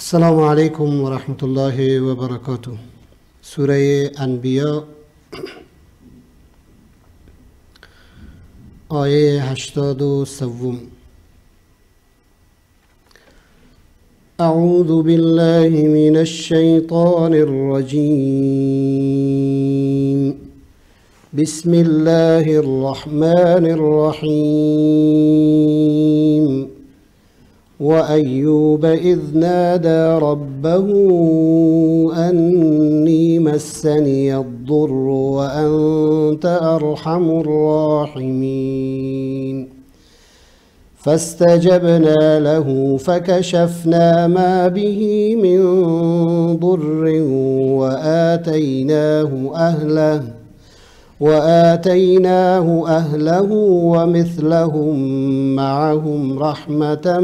السلام علیکم و رحمت الله و برکاته سورة انبیا آیه هشتاد و سوم. أعوذ بالله من الشيطان الرجيم. بسم الله الرحمن الرحيم. وأيوب إذ نادى ربه أني مسني الضر وأنت أرحم الراحمين. فاستجبنا له فكشفنا ما به من ضر وآتيناه أهله وآتيناه أهله ومثلهم معهم رحمة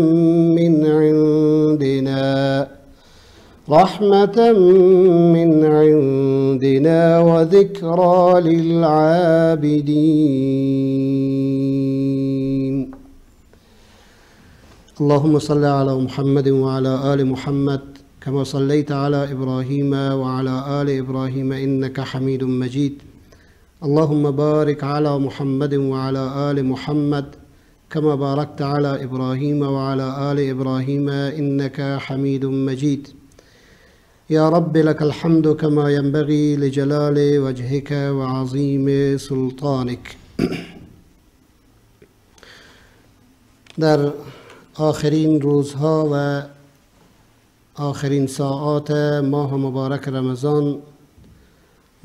من عندنا رحمة من عندنا وذكرى للعابدين. اللهم صل على محمد وعلى آل محمد كما صليت على إبراهيم وعلى آل إبراهيم إنك حميد مجيد. اللهم بارك على محمد وعلى آل محمد كما باركت على إبراهيم وعلى آل إبراهيم إنك حميد مجيد. يا رب لك الحمد كما ينبغي لجلال وجهك وعظيم سلطانك. در آخرین روزها و آخرین ساعات ماه مبارک رمضان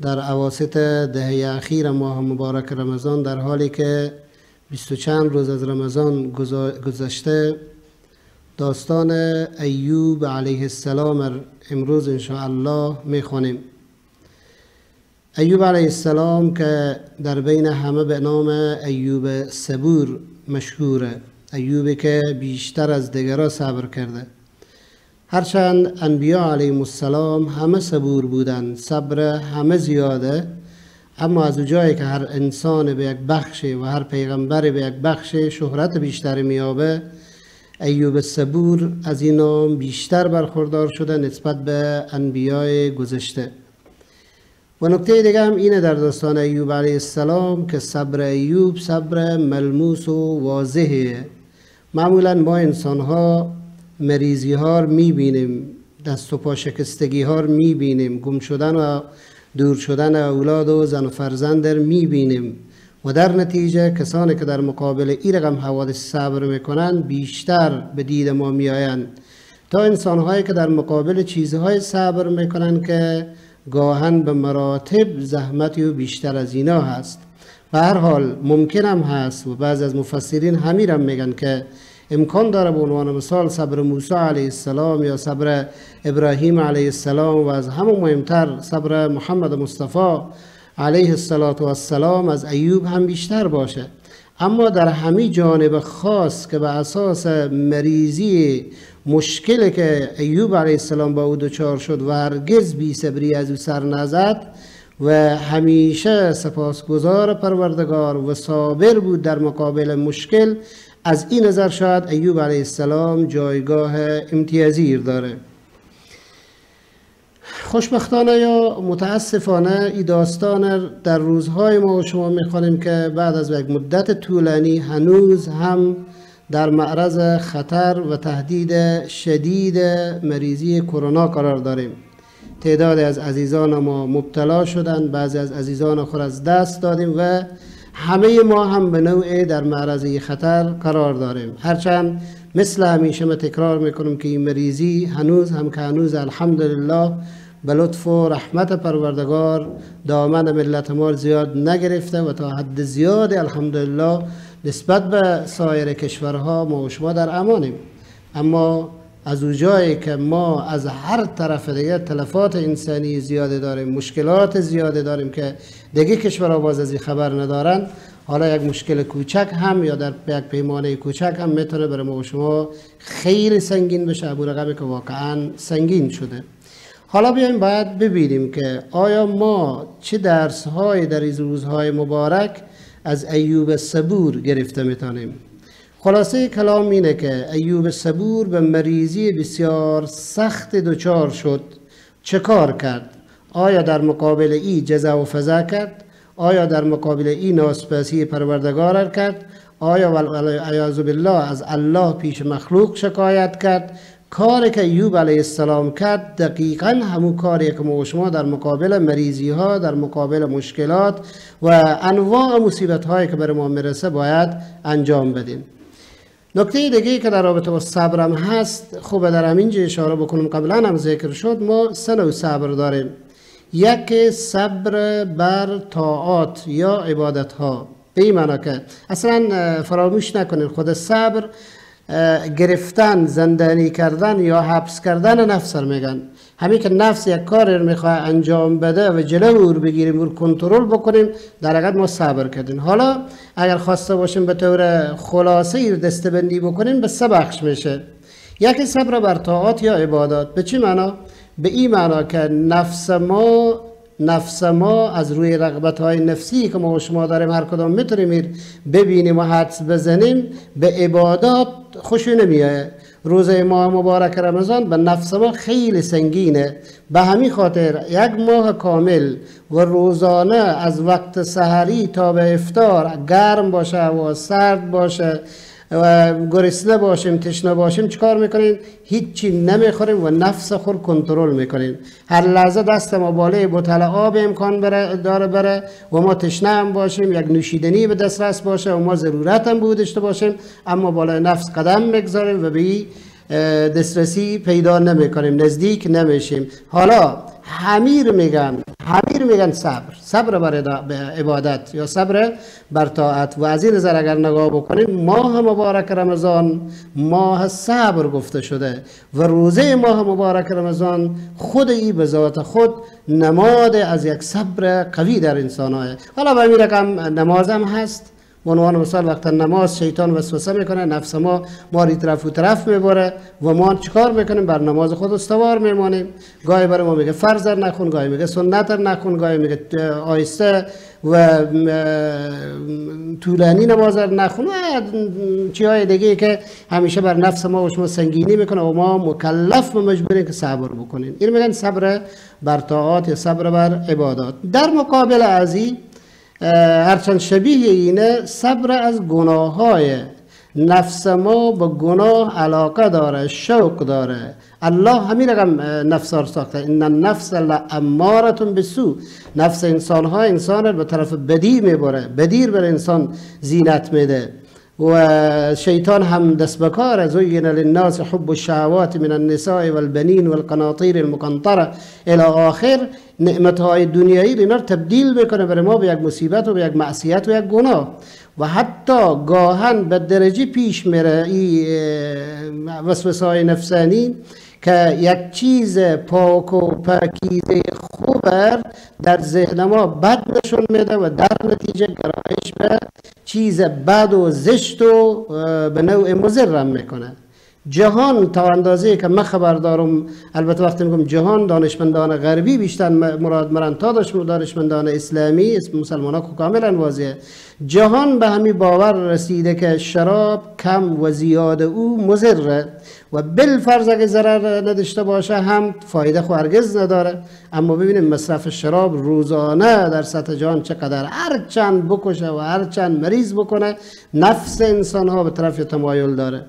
در عواسط دهه اخیر ماه مبارک رمضان در حالی که بیست و چند روز از رمضان گذشته داستان ایوب علیه السلام امروز الله می‌خوانیم. ایوب علیه السلام که در بین همه به نام ایوب صبور مشهوره ایوبی که بیشتر از دیگرها صبر کرده. هرچند انبیا علیهم السلام همه صبور بودند صبر همه زیاده اما از جایی که هر انسان به یک بخش و هر پیغمبر به یک بخش شهرت بیشتر میابه ایوب صبور از این نام بیشتر برخوردار شده نسبت به انبیای گذشته. و نکته دیگه هم اینه در داستان ایوب علیه السلام که صبر ایوب صبر ملموس و واضحه. معمولا ما انسان ها مریضی ها رو می‌بینیم دست و پا شکستگی ها رو می‌بینیم گم شدن و دور شدن اولاد و زن و فرزند رو می‌بینیم. و در نتیجه کسانی که در مقابل این رقم حوادث صبر می‌کنن بیشتر به دید ما میآیند. تا انسان هایی که در مقابل چیزهای صبر می‌کنن که گاهن به مراتب زحمتی و بیشتر از اینا هست. به هر حال ممکن هم هست و بعض از مفسرین همین میگن که امکان داره به عنوان مثال صبر موسی علیه السلام یا صبر ابراهیم علیه السلام و از همه مهمتر صبر محمد مصطفی علیه السلام از ایوب هم بیشتر باشه. اما در همه جانب خاص که به اساس مریضی مشکلی که ایوب علیه السلام با او دچار شد و هرگز بی صبری از او سر نزد و همیشه سپاسگزار پروردگار و صابر بود در مقابل مشکل. از این نظر شاید ایوب علیه السلام جایگاه امتیازی داره. خوشبختانه یا متاسفانه این داستان در روزهای ما و شما می‌خوانیم که بعد از یک مدت طولانی هنوز هم در معرض خطر و تهدید شدید مریضی کرونا قرار داریم. تعداد از عزیزان ما مبتلا شدند. بعضی از عزیزان خود از دست دادیم و همه ما هم به نوع در معرض خطر قرار داریم. هرچند مثل همیشه ما تکرار می‌کنم که این مریضی هنوز هم که هنوز الحمدلله به لطف و رحمت پروردگار دامن ملت ما زیاد نگرفته و تا حد زیاد الحمدلله نسبت به سایر کشورها ما و شما در امانیم. اما از او جایی که ما از هر طرف دیگه تلفات انسانی زیاده داریم مشکلات زیاده داریم که دیگه کشورها باز از این خبر ندارن حالا یک مشکل کوچک هم یا در یک پیمانه کوچک هم می‌تونه برای ما و شما خیلی سنگین بشه. ابو رقمی که واقعا سنگین شده. حالا بیایم باید ببینیم که آیا ما چه درس های در این روزهای مبارک از ایوب صبور گرفته می‌تونیم. خلاصه کلام اینه که ایوب صبور به مریضی بسیار سخت دچار شد. چه کار کرد؟ آیا در مقابل ای جزا و فضا کرد؟ آیا در مقابل ای ناسپاسی پروردگار کرد؟ آیا والعیاذ بالله از الله پیش مخلوق شکایت کرد؟ کاری که ایوب علیه السلام کرد دقیقا همون کاری که ما شما در مقابل مریضی ها در مقابل مشکلات و انواع مصیبت هایی که بر ما می‌رسه باید انجام بدیم. نکته دیگه که در رابطه با صبر هم هست خوبه در همینجا اشاره بکنم قبلا هم ذکر شد ما سه نوع صبر داریم. یک صبر بر طاعات یا عبادت ها به این که اصلا فراموش نکنید خود صبر گرفتن زندانی کردن یا حبس کردن نفس میگن. همین که نفس یک کار رو می‌خواه انجام بده و جلو رو بگیریم و کنترل بکنیم در حقیقت ما صبر کردیم. حالا اگر خواسته باشیم به طور خلاصه دستبندی بکنیم به سه بخش میشه. یکی صبر بر طاعات یا عبادات. به چی معنا؟ به این معنا که نفس ما نفس ما از روی رغبت های نفسی که ما و شما داریم هر کدام می‌تونیم ببینیم و حدس بزنیم به عبادات خوشی نمیایه روزه ماه مبارک رمضان به نفس ما خیلی سنگینه. به همین خاطر یک ماه کامل و روزانه از وقت سحری تا به افتار گرم باشه و سرد باشه. و گرسنه باشیم تشنه باشیم چیکار می‌کنیم هیچی نمی‌خوریم و نفس خود کنترل می‌کنیم هر لحظه دست ما بالای بوتل آب امکان بره داره بره و ما تشنه هم باشیم یک نوشیدنی به دسترس باشه و ما ضرورت هم بود داشته باشیم اما بالای نفس قدم می‌گذاریم و به دسترسی پیدا نمی‌کنیم نزدیک نمیشیم. حالا حمیر میگن حمیر میگن صبر. صبر بر عبادت یا صبر بر طاعت. و از این نظر اگر نگاه بکنیم ماه مبارک رمضان ماه صبر گفته شده و روزه ماه مبارک رمضان خود ای به ذات خود نماد از یک صبر قوی در انسان های حالا به این رقم نماز هم هست. عنوان مثال وقت نماز شیطان وسوسه می‌کنه نفس ما ما ری طرف و طرف می‌بره و ما چیکار می‌کنیم؟ بر نماز خود استوار میمانیم. گاهی برای ما میگه فرض نخون گاهی میگه سنت نخون گاهی میگه آیسته و طولانی نماز نخون. و چیهای دیگه که همیشه بر نفس ما و شما سنگینی می‌کنه و ما مکلف و مجبوریم که صبر بکنیم. این میگن صبر بر طاعات یا صبر بر عبادات. در مقابل ازی هرچند شبیه اینه صبر از گناه های نفس ما به گناه علاقه داره شوق داره. الله همین رقم نفس را ساخته. این النفس امارتون بسو نفس انسان ها انسان به طرف بدی می‌بره. بدیر بر انسان زینت میده. و شیطان هم دست بکار زین للناس حب الشهوات من النساء والبنين والقناطير المقنطره الى آخر نعمت های دنیایی اینا رو تبدیل می‌کنه برای ما به یک مصیبت و به یک معصیت و یک گناه. و حتی گاهن به درجه پیش میره این وسوسه های نفسانی که یک چیز پاک و پاکیزه خوبر در ذهن ما بد نشون میده و در نتیجه گرایش به چیز بد و زشت و به نوع مزرم می‌کنه. جهان تا اندازه که من خبر دارم البته وقتی میگم جهان دانشمندان غربی بیشتر مراد مرن تا دانشمندان اسلامی اسم مسلمان ها کاملا واضحه. جهان به همین باور رسیده که شراب کم و زیاد او مزره و بالفرض اگه ضرر نداشته باشه هم فایده خو هرگز نداره. اما ببینیم مصرف شراب روزانه در سطح جهان چقدر هر چند بکشه و هر چند مریض بکنه نفس انسان ها به طرف تمایل داره.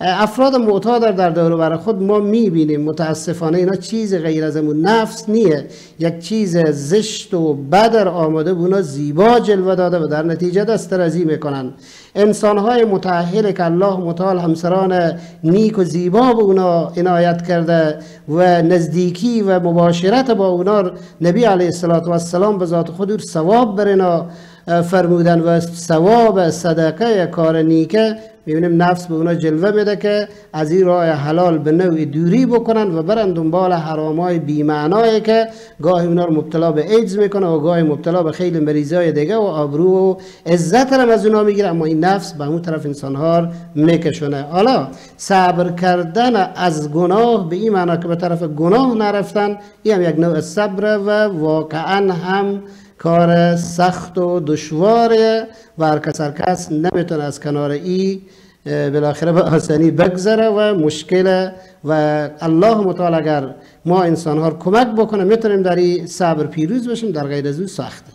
افراد معتاد در دور بر خود ما می‌بینیم. متاسفانه اینا چیز غیر از امون نفس نیه. یک چیز زشت و بدر آمده بونا زیبا جلوه داده و در نتیجه دست رزی می‌کنن. انسان های متعهل که الله متعال همسران نیک و زیبا به اونا عنایت کرده و نزدیکی و مباشرت با اونا نبی علیه السلام به ذات خود ثواب بر اینا فرمودن و ثواب صدقه کار نیکه می‌بینیم نفس به اونا جلوه میده که از این راه حلال به نوعی دوری بکنن و برن دنبال حرامای بیمعنایی که گاهی اونا رو مبتلا به ایدز می‌کنه و گاهی مبتلا به خیلی مریضای دیگه و آبرو و عزت هم از اونا می‌گیره. اما این نفس به اون طرف انسان ها میکشونه. حالا صبر کردن از گناه به این معنا که به طرف گناه نرفتن این هم یک نوع صبر و واقعا هم کار سخت و دشواره و هر کس هر کس نمی‌تونه از کنار ای بالاخره به آسانی بگذره و مشکل و الله متعال اگر ما انسان ها کمک بکنه می‌تونیم در این صبر پیروز بشیم در غیر از او سخته.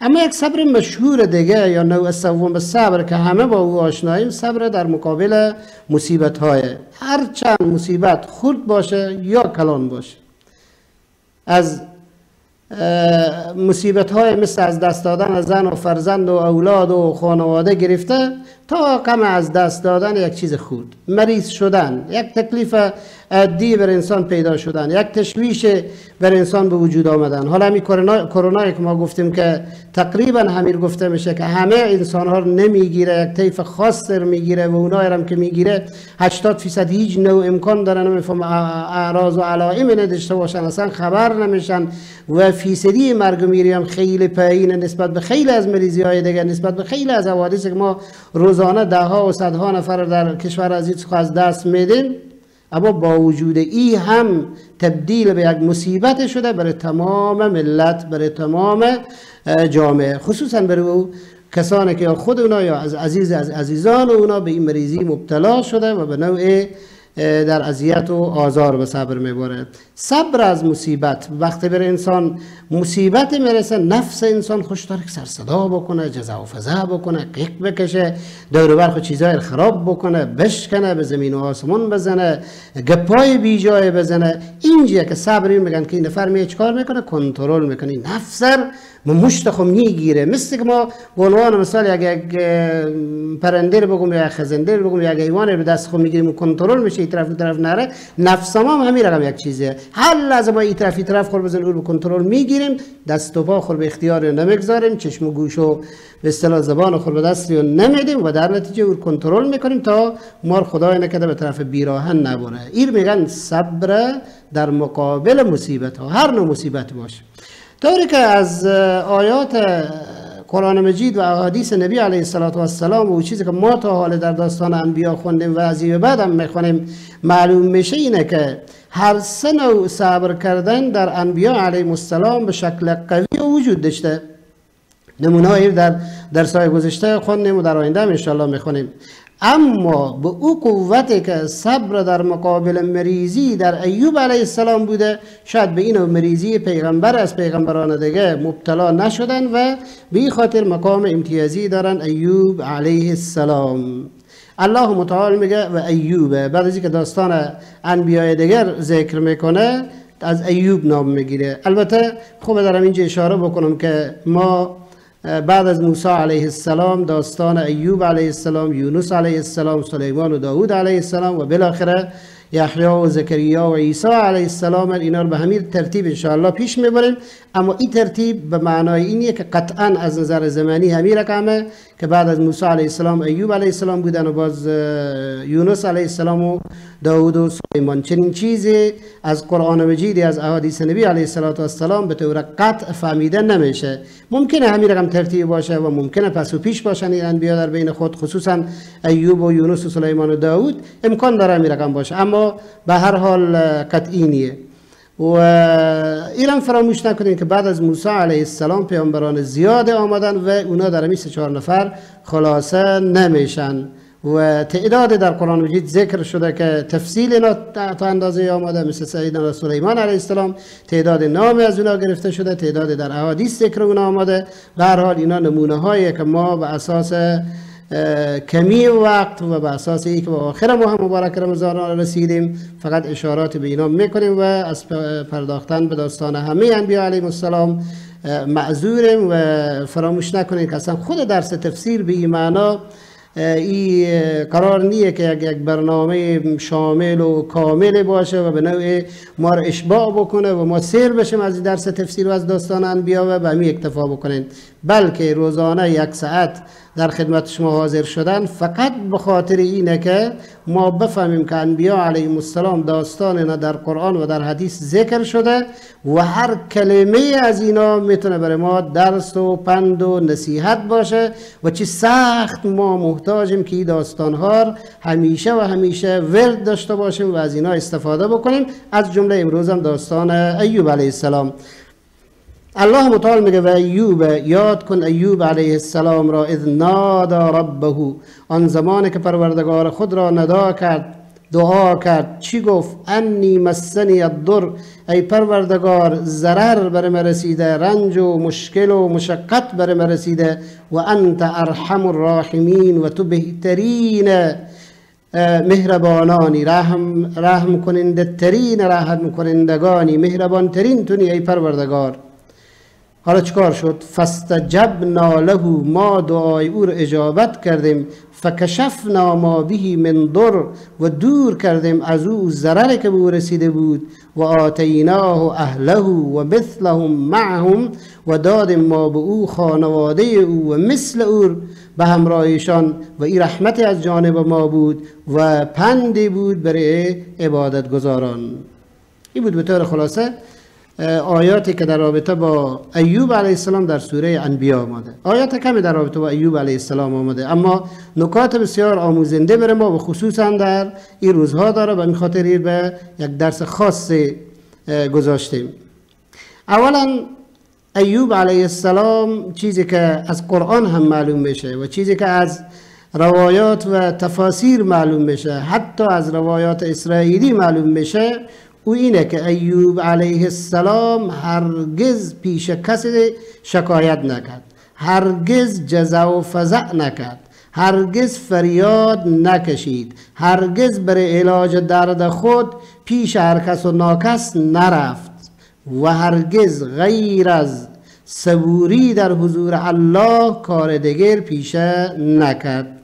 اما یک صبر مشهور دیگه یا نوع سوم صبر که همه با او آشناییم صبر در مقابل مصیبت های هر چند مصیبت خرد باشه یا کلان باشه. از مصیبت های مثل از دست دادن زن و فرزند و اولاد و خانواده گرفته تا کم از دست دادن یک چیز خود. مریض شدن. یک تکلیف عادی بر انسان پیدا شدن. یک تشویش بر انسان به وجود آمدن. حالا همین کرونا که ما گفتیم که تقریبا همین گفته میشه که همه انسان ها نمی‌گیره یک طیف خاص رو می‌گیره و اونایی هم که می‌گیره 80 فیصد هیچ نوع امکان داره نمیفهم اعراض و علائم نداشته باشن. اصلا خبر نمیشن و فیصدی مرگ میری هم خیلی پایین نسبت به خیلی از مریضی های دیگه نسبت به خیلی از حوادث که ما روزانه ده ها و صدها نفر در کشور عزیز از دست میدیم. اما با وجود ای هم تبدیل به یک مصیبت شده برای تمام ملت برای تمام جامعه. خصوصا برای او کسانی که خود اونا یا از عزیز از عزیزان اونا به این مریضی مبتلا شده و به نوع در اذیت و آزار به صبر می‌بره صبر از مصیبت. وقتی بر انسان مصیبت می‌رسه نفس انسان خوش داره که سرصدا بکنه جزا و فضا بکنه قیق بکشه دور برخ چیزای خراب بکنه بشکنه به زمین و آسمون بزنه گپای بی جای بزنه. اینجا که صبر میگن که این نفر می کار می‌کنه؟ کنترل می‌کنه. نفسر مشت خو می‌گیره. مثل که ما به عنوان مثال یک پرنده رو بگم یا خزنده رو بگم یا حیوان رو دست خو می‌گیریم و کنترل میشه این طرف طرف نره نفس ما هم همین رقم یک چیزه. هر لحظه ما این طرف این طرف خور بزن رو کنترل می‌گیریم دست و پا خور به اختیار نمی‌گذاریم چشم و گوش و به اصطلاح زبان خور به دست رو نمیدیم و در نتیجه او کنترل می‌کنیم تا مار خدای نکده به طرف بیراهن نبره. این میگن صبر در مقابل مصیبت ها هر نوع مصیبت باشه. طوری که از آیات قرآن مجید و احادیث نبی علیه السلام و چیزی که ما تا حال در داستان انبیا خوندیم و از بعد هم می‌خونیم معلوم میشه اینه که هر سه نوع صبر کردن در انبیا علیه السلام به شکل قوی وجود داشته. نمونه در درسای گذشته خوندیم و در آینده هم انشاءالله می‌خونیم اما به او قوتی که صبر در مقابل مریضی در ایوب علیه السلام بوده شاید به این مریضی پیغمبر از پیغمبران دیگه مبتلا نشدن و به خاطر مقام امتیازی دارن ایوب علیه السلام. الله متعال میگه و ایوب. بعد از اینکه داستان انبیای دیگر ذکر می‌کنه از ایوب نام می‌گیره. البته خوب دارم اینجا اشاره بکنم که ما بعد از موسی علیه السلام داستان ایوب علیه السلام یونس علیه السلام سلیمان و داود علیه السلام و بالاخره یحیی و زکریا و عیسی علیه السلام اینا رو به همین ترتیب انشاءالله پیش می‌بریم. اما این ترتیب به معنای اینیه که قطعا از نظر زمانی همین رقمه که بعد از موسی علیه السلام ایوب علیه السلام بودن و باز یونس علیه السلام و داود و سلیمان. چنین چیزی از قرآن مجید از احادیث نبی علیه السلام به طور قطع فهمیده نمیشه. ممکنه همین رقم ترتیب باشه و ممکنه پس و پیش باشن این انبیا در بین خود خصوصا ایوب و یونس و سلیمان و داود. امکان داره همین رقم باشه. اما به هر حال قطعی نیه. و ایران فراموش نکنیم که بعد از موسی علیه السلام پیامبران زیاد آمدن و اونا در این چهار نفر خلاصه نمیشن. و تعداد در قرآن مجید ذکر شده که تفصیل اینا تا اندازه آمده مثل سیدنا سلیمان علیه السلام تعداد نام از اونا گرفته شده تعداد در احادیث ذکر اونا آمده. به هر حال اینا نمونه هایی که ما به اساس کمی وقت و به اساس ای که به آخر ماه مبارک رمضان رسیدیم فقط اشارات به اینا می‌کنیم و از پرداختن به داستان همه انبیا علیهم السلام معذوریم و فراموش نکنید که اصلا خود درس تفسیر به این معنا این قرار نیه که یک برنامه شامل و کامل باشه و به نوع ما رو اشباع بکنه و ما سیر بشیم از درس تفسیر و از داستان انبیا و به همین اکتفا بکنین. بلکه روزانه یک ساعت در خدمت شما حاضر شدن. فقط به خاطر اینه که ما بفهمیم که انبیا علیهم السلام داستان اینا در قرآن و در حدیث ذکر شده و هر کلمه از اینا می‌تونه برای ما درس و پند و نصیحت باشه و چی سخت ما محتاجیم که این داستان ها همیشه و همیشه ورد داشته باشیم و از اینا استفاده بکنیم. از جمله امروز هم داستان ایوب علیه السلام. الله متعال میگه و ایوب یاد کن ایوب علیه السلام را اذ نادا ربه آن زمانی که پروردگار خود را ندا کرد دعا کرد چی گفت؟ انی مسنی الضر ای پروردگار ضرر بر من رسیده رنج و مشکل و مشقت بر من رسیده و انت ارحم الراحمین و تو بهترین مهربانانی. رحم رحم کننده ترین رحم کنندگانی مهربان ترین تونی ای پروردگار. حالا چکار شد؟ فاستجبنا له ما دعای او را اجابت کردیم. فکشفنا ما به من در و دور کردیم. از او ضرر که به او رسیده بود. و آتیناه اهله و مثلهم معهم و دادیم ما به او خانواده او و مثل او به همراهشان و این رحمت از جانب ما بود و پندی بود برای عبادت گذاران این بود به طور خلاصه آیاتی که در رابطه با ایوب علیه السلام در سوره انبیا آمده آیات کمی در رابطه با ایوب علیه السلام آمده اما نکات بسیار آموزنده بر ما و خصوصا در این روزها داره. و این خاطر به یک درس خاص گذاشتیم. اولا ایوب علیه السلام چیزی که از قرآن هم معلوم میشه و چیزی که از روایات و تفاسیر معلوم میشه. حتی از روایات اسرائیلی معلوم میشه. او اینه که ایوب علیه السلام هرگز پیش کسی شکایت نکرد. هرگز جزا و فضع نکرد. هرگز فریاد نکشید. هرگز برای علاج درد خود پیش هر کس و ناکس نرفت و هرگز غیر از صبوری در حضور الله کار دیگر پیشه نکرد.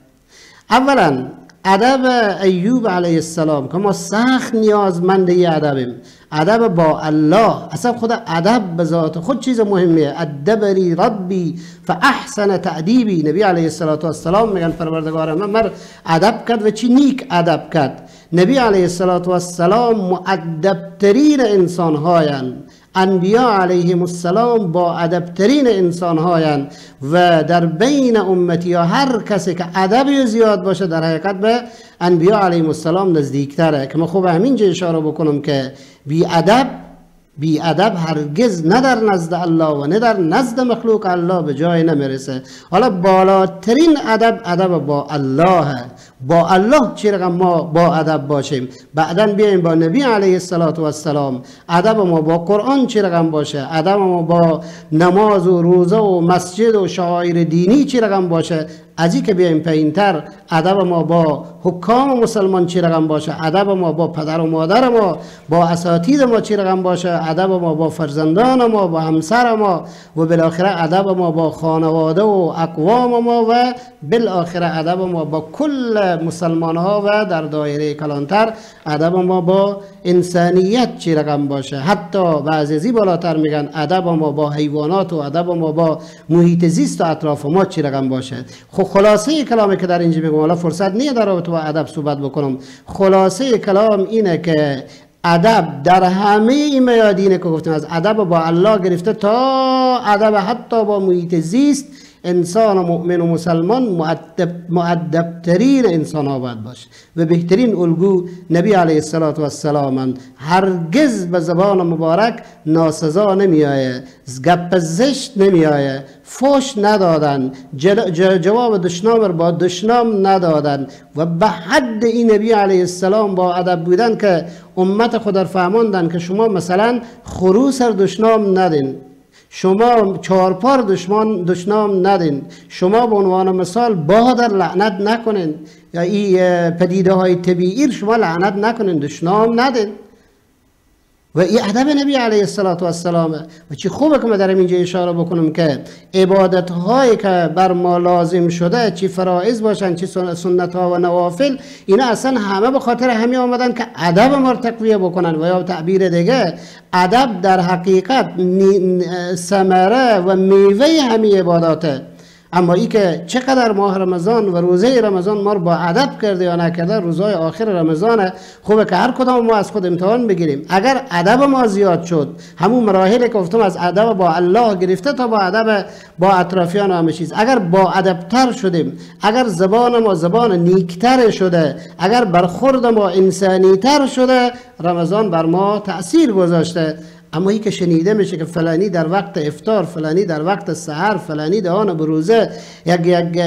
اولا ادب ایوب علیه السلام که ما سخت نیازمند ی ادبیم. ادب با الله. اصلا خود ادب به ذات خود چیز مهمیه. ادبری ربی فاحسن تعدیبی نبی علیه السلام میگن پروردگار من مر ادب کرد و چی نیک ادب کرد. نبی علیه السلام معدبترین انسان هایند انبیا علیهم السلام با ادبترین انسان هایند و در بین امتی ها هر کسی که ادبی زیاد باشه در حقیقت به انبیا علیهم السلام نزدیکتره. که من خوب همینجا اشاره بکنم که بی ادب بی ادب هرگز نه در نزد الله و نه در نزد مخلوق الله به جای نمی‌رسه. حالا بالاترین ادب ادب با الله. با الله چی رقم ما با ادب باشیم؟ بعدا بیایم با نبی علیه السلام ادب ما با قرآن رقم باشه؟ ادب ما با نماز و روزه و مسجد و شعائر دینی چی رقم باشه؟ از این که بیایم پایینتر ادب ما با حکام مسلمان چی رقم باشه ادب ما با پدر و مادر ما با اساتید ما چی رقم باشه ادب ما با فرزندان ما با همسر ما و بالاخره ادب ما با خانواده و اقوام ما و بالاخره ادب ما با کل مسلمان ها و در دایره کلانتر ادب ما با انسانیت چی رقم باشه حتی بعضی بالاتر میگن ادب ما با حیوانات و ادب ما با محیط زیست و اطراف ما چی رقم باشه خب خلاصه کلامی که در اینجا میگم حالا فرصت نیه در رابطه با ادب صحبت بکنم. خلاصه کلام اینه که ادب در همه این میادین که گفتیم از ادب با الله گرفته تا ادب حتی با محیط زیست انسان و مؤمن و مسلمان معدب ترین انسان ها باید باشه. و بهترین الگو نبی علیه السلام هرگز به زبان مبارک ناسزا نمی آیه. گپ زشت نمی آیه. فوش ندادن. جواب دشنام را با دشنام ندادن. و به حد این نبی علیه السلام با ادب بودن که امت خود فرماندن که شما مثلا خروس دشنام ندین. شما چهارپار دشمن دشنام ندین. شما به عنوان مثال بادر لعنت نکنین. یا این پدیده های طبیعی شما لعنت نکنین. دشنام ندین. و این ادب نبی علیه السلام و چی خوبه که من در اینجا اشاره بکنم که عبادت هایی که بر ما لازم شده چی فرائض باشن چی سنت ها و نوافل اینا اصلا همه به خاطر همین آمدن که ادب ما رو تقویه بکنن. و یا تعبیر دیگه ادب در حقیقت ثمره و میوه همین عباداته. اما ای که چقدر ماه رمضان و روزه رمضان ما رو با ادب کرده یا نکرده روزهای آخر رمضان خوبه که هر کدام ما از خود امتحان بگیریم. اگر ادب ما زیاد شد همون مراحل که گفتم از ادب با الله گرفته تا با ادب با اطرافیان و همه چیز. اگر با ادب تر شدیم اگر زبان ما زبان نیکتر شده اگر برخورد ما انسانی تر شده رمضان بر ما تأثیر گذاشته. اما ای که شنیده میشه که فلانی در وقت افتار فلانی در وقت سحر فلانی در آن بروزه یک یک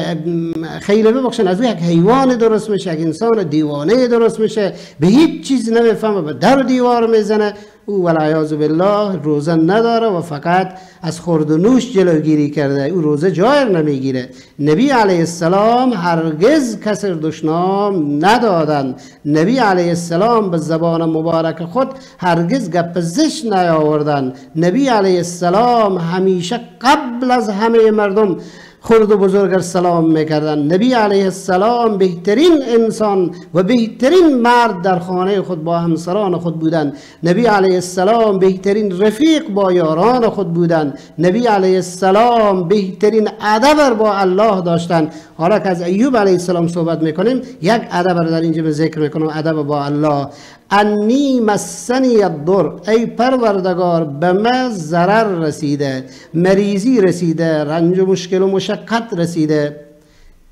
خیلی ببخشن از او یک حیوان درست میشه یک انسان دیوانه درست میشه به هیچ چیز نمی‌فهمه به در دیوار می‌زنه. او والعیاذ بالله روزه نداره و فقط از خورد و نوش جلوگیری کرده. او روزه جای نمی‌گیره. نبی علیه السلام هرگز کسر دشنام ندادن. نبی علیه السلام به زبان مبارک خود هرگز گپ زش نیاوردن. نبی علیه السلام همیشه قبل از همه مردم خرد و بزرگ سلام می‌کردن نبی علیه السلام بهترین انسان و بهترین مرد در خانه خود با همسران خود بودند. نبی علیه السلام بهترین رفیق با یاران خود بودند. نبی علیه السلام بهترین ادب با الله داشتند. حالا که از ایوب علیه السلام صحبت می‌کنیم یک ادب در اینجا ذکر می‌کنم. ادب با الله. انی مسنی الضر ای پروردگار به ما ضرر رسیده مریضی رسیده رنج و مشکل و مشقت رسیده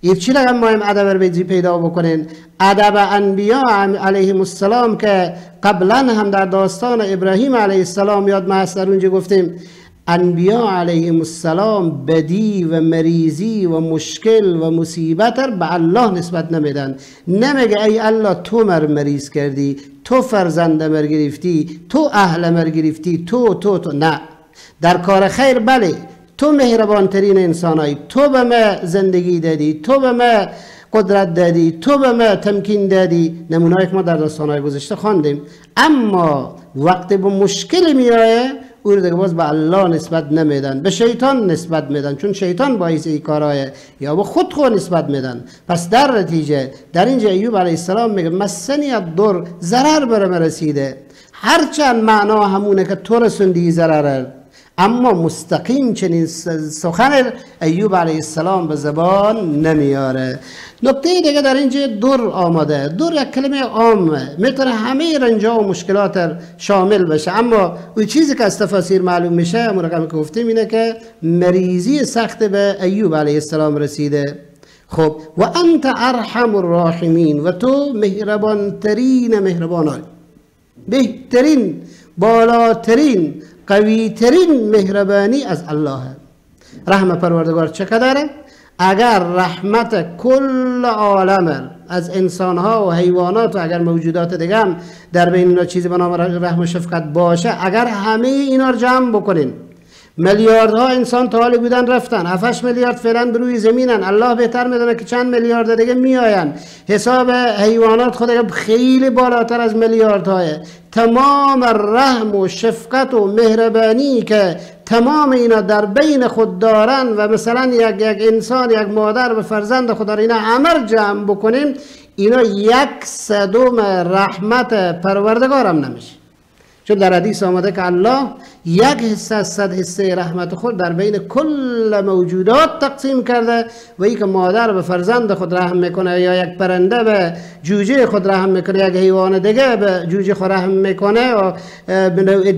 این چی لگم ما ادب بیزی پیدا بکنین ادب انبیا علیهم السلام که قبلا هم در داستان ابراهیم علیه السلام یاد ما در اونجا گفتیم انبیا علیهم السلام بدی و مریضی و مشکل و مصیبت به الله نسبت نمیدن. نمیگه ای الله تو مر مریض کردی تو فرزند مر گرفتی تو اهل مر گرفتی تو تو تو. نه. در کار خیر بله تو مهربان ترین انسانایی تو به ما زندگی دادی تو به ما قدرت دادی تو به ما تمکین دادی. نمونه که ما در داستانهای گذشته خواندیم. اما وقتی به مشکل میایه او رو دیگه باز به الله نسبت نمیدن به شیطان نسبت میدن چون شیطان باعث این کارهای یا به خود خود نسبت میدن. پس در نتیجه در اینجا ایوب علیه السلام میگه مسنی دور ضرر برم رسیده. هرچند معنا همونه که تو رسوندی ضرر اما مستقیم چنین سخن ایوب علیه السلام به زبان نمیاره. نکته دیگه در اینجا دور آمده دور یک کلمه عامه می‌تونه همه رنجا و مشکلات شامل بشه. اما اون چیزی که از تفاسیر معلوم میشه همون رقم که گفتیم اینه که مریضی سخت به ایوب علیه السلام رسیده. خب و انت ارحم الراحمین و تو مهربان ترین مهربانان. بهترین بالاترین قوی ترین مهربانی از الله. رحم پروردگار چقدره؟ اگر رحمت کل عالم از انسان ها و حیوانات و اگر موجودات دیگه هم در بین اینا چیزی به نام رحم و شفقت باشه اگر همه اینا رو جمع بکنین میلیاردها انسان تا حالی بودن رفتن. 7 میلیارد فعلا به روی زمینن. الله بهتر می‌دونه که چند میلیارد دیگه میآین حساب حیوانات خود خیلی بالاتر از میلیاردهای. تمام رحم و شفقت و مهربانی که تمام اینا در بین خود دارن و مثلا یک, یک انسان یک مادر به فرزند خود اینا همه جمع بکنیم اینا یک صدوم رحمت پروردگارم نمیشه. چون در حدیث آمده که الله یک حصه از صد حصه رحمت خود در بین کل موجودات تقسیم کرده و ای که مادر به فرزند خود رحم می‌کنه یا یک پرنده به جوجه خود رحم می‌کنه یک حیوان دیگه به جوجه خود رحم می‌کنه و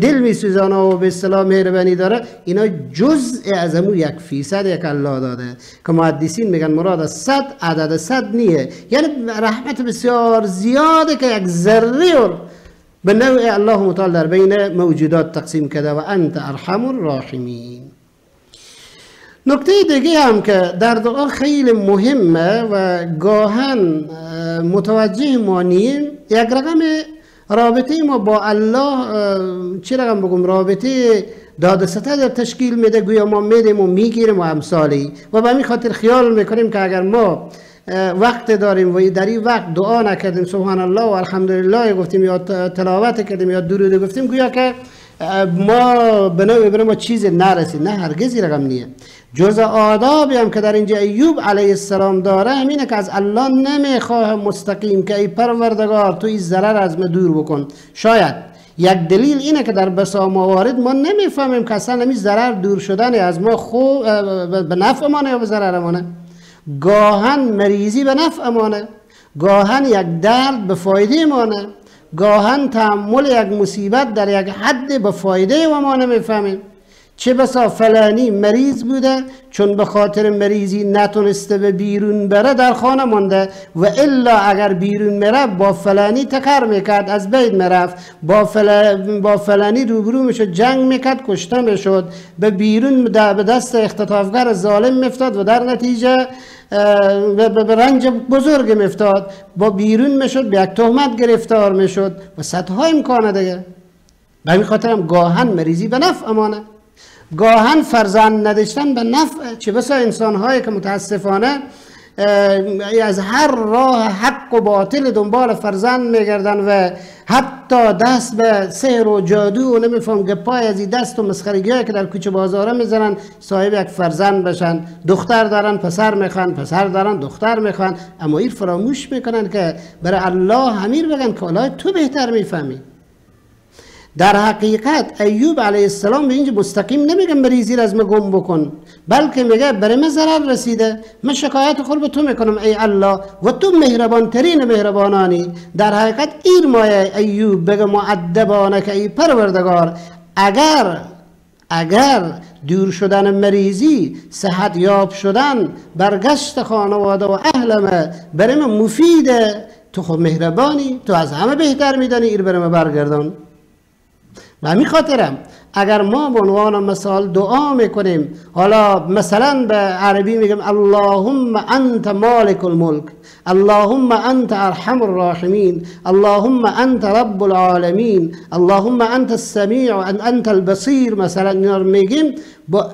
دل میسوزانه و به اصطلاح مهربانی داره اینا جزء از همون یک فیصد یک الله داده. که محدثین میگن مراد از صد عدد صد نیه. یعنی رحمت بسیار زیاده که یک ذره به نوع الله متعال در بین موجودات تقسیم کرده و انت ارحم الراحمین. نکته دیگه هم که در دعا خیلی مهمه و گاهن متوجه ما نیم یک رقم رابطه ما با الله چی رقم بگم؟ رابطه داد در تشکیل میده گویا ما میدیم و می‌گیریم و امثالی. و به خاطر خیال می‌کنیم که اگر ما وقت داریم. و در این وقت دعا نکردیم. سبحان الله و الحمدلله. گفتیم یا تلاوت کردیم یا درود گفتیم. گویا که ما به نوع ما چیز نرسید نه هرگزی رقم نیه جز آدابی هم که در اینجا ایوب علیه السلام داره همینه که از الله نمی‌خواه مستقیم که ای پروردگار تو این ضرر از ما دور بکن. شاید. یک دلیل اینه که در بسا موارد ما نمی‌فهمیم که اصلا همین ضرر دور شدن از ما خوب به نفع مانه یا به ضرر مانه گاهن مریضی به نفع مانه گاهن یک درد به فایده مانه گاهن تحمل یک مصیبت در یک حد به فایده و ما نمی‌فهمیم چه بسا فلانی مریض بوده چون به خاطر مریضی نتونسته به بیرون بره در خانه مانده و الا اگر بیرون میره با فلانی تکر می‌کرد از بین می‌رفت. با, فل... با فلانی روبرو می‌شد جنگ می‌کرد کشته می‌شد. به بیرون به دست اختطافگر ظالم میفتاد و در نتیجه به رنج بزرگ میفتاد با بیرون می‌شد به یک تهمت گرفتار می‌شد و صدها امکانه دیگه. به همین خاطر هم گاهن مریضی به نفع امانه. گاهن فرزند نداشتن به نفع چه بسا انسان هایی که متاسفانه از هر راه حق و باطل دنبال فرزند میگردن و حتی دست به سحر و جادو و نمیفهم گپای از دست و مسخرگی که در کوچه بازاره می‌زنن صاحب یک فرزند بشن. دختر دارن پسر می‌خوان پسر دارن دختر می‌خوان. اما این فراموش می‌کنن که برای الله همیر بگن که تو بهتر می‌فهمی. در حقیقت ایوب علیه السلام به اینجا مستقیم نمیگه مریضی را از گم بکن بلکه میگه برای من ضرر رسیده. من شکایت خود به تو می‌کنم ای الله و تو مهربان ترین مهربانانی. در حقیقت ایر مایه ایوب بگه معدبانه که ای پروردگار اگر اگر دور شدن مریضی صحت یاب شدن برگشت خانواده و اهلمه برای من مفیده تو خود مهربانی تو از همه بهتر میدانی ایر برای من برگردان. و همین خاطرم. اگر ما به عنوان مثال دعا می‌کنیم حالا مثلا به عربی میگم اللهم انت مالک الملک اللهم انت ارحم الراحمین اللهم انت رب العالمین اللهم انت السمیع انت البصیر مثلا اینا رو میگیم.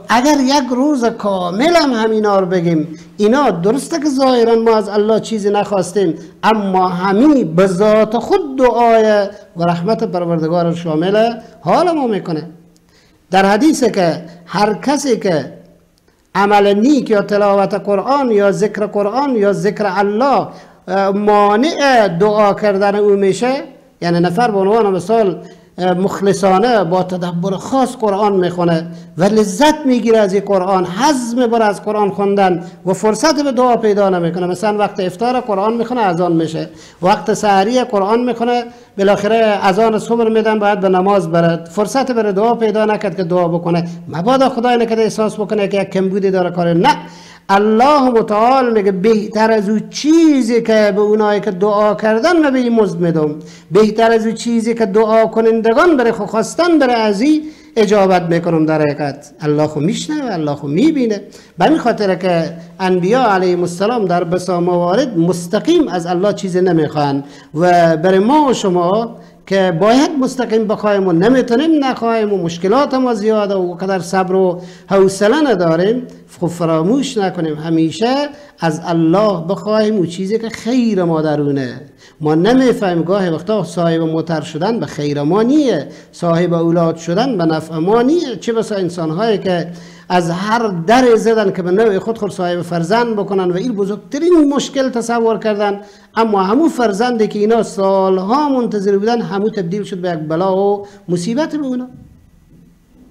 اگر یک روز کامل هم همینا رو بگیم اینا درسته که ظاهرا ما از الله چیزی نخواستیم اما همین به ذات خود دعای و رحمت پروردگار شامل حال ما می‌کنه. در حدیث که هر کسی که عمل نیک یا تلاوت قرآن یا ذکر قرآن یا ذکر الله مانع دعا کردن او میشه یعنی نفر به عنوان مثال مخلصانه با تدبر خاص قرآن می‌خونه و لذت می‌گیره از قرآن حزم بر از قرآن خوندن و فرصت به دعا پیدا نمی‌کنه. مثلا وقت افتار قرآن می‌خونه اذان میشه. وقت سحری قرآن می‌خونه بالاخره اذان صبح میدن باید به نماز برد فرصت بر دعا پیدا نکرد که دعا بکنه. مبادا خدای نکرده احساس بکنه که یک کمبودی داره کار. نه الله متعال میگه بهتر از او چیزی که به اونایی که دعا کردن من به این مزد میدم. بهتر از او چیزی که دعا کنندگان خو خواستن بره ازی اجابت می‌کنم در حقیقت. الله خو میشنه و الله خو می‌بینه. به این خاطر که انبیا علیهم السلام در بسا موارد مستقیم از الله چیزی نمی‌خوان و برای ما و شما که باید مستقیم بخوایم و نمی‌تونیم نخواهیم و مشکلات ما زیاده و قدر صبر و حوصله نداریم خب فراموش نکنیم. همیشه از الله بخواهیم و چیزی که خیر ما درونه. ما نمی‌فهمیم گاهی وقتا صاحب موتر شدن به خیر ما نیه صاحب اولاد شدن به نفع ما نیه. چه بسا انسان هایی که از هر در زدن که به نوع خود خود صاحب فرزند بکنن و این بزرگترین مشکل تصور کردن اما همون فرزندی که اینا سالها منتظر بودن همون تبدیل شد به یک بلا و مصیبت به اونا.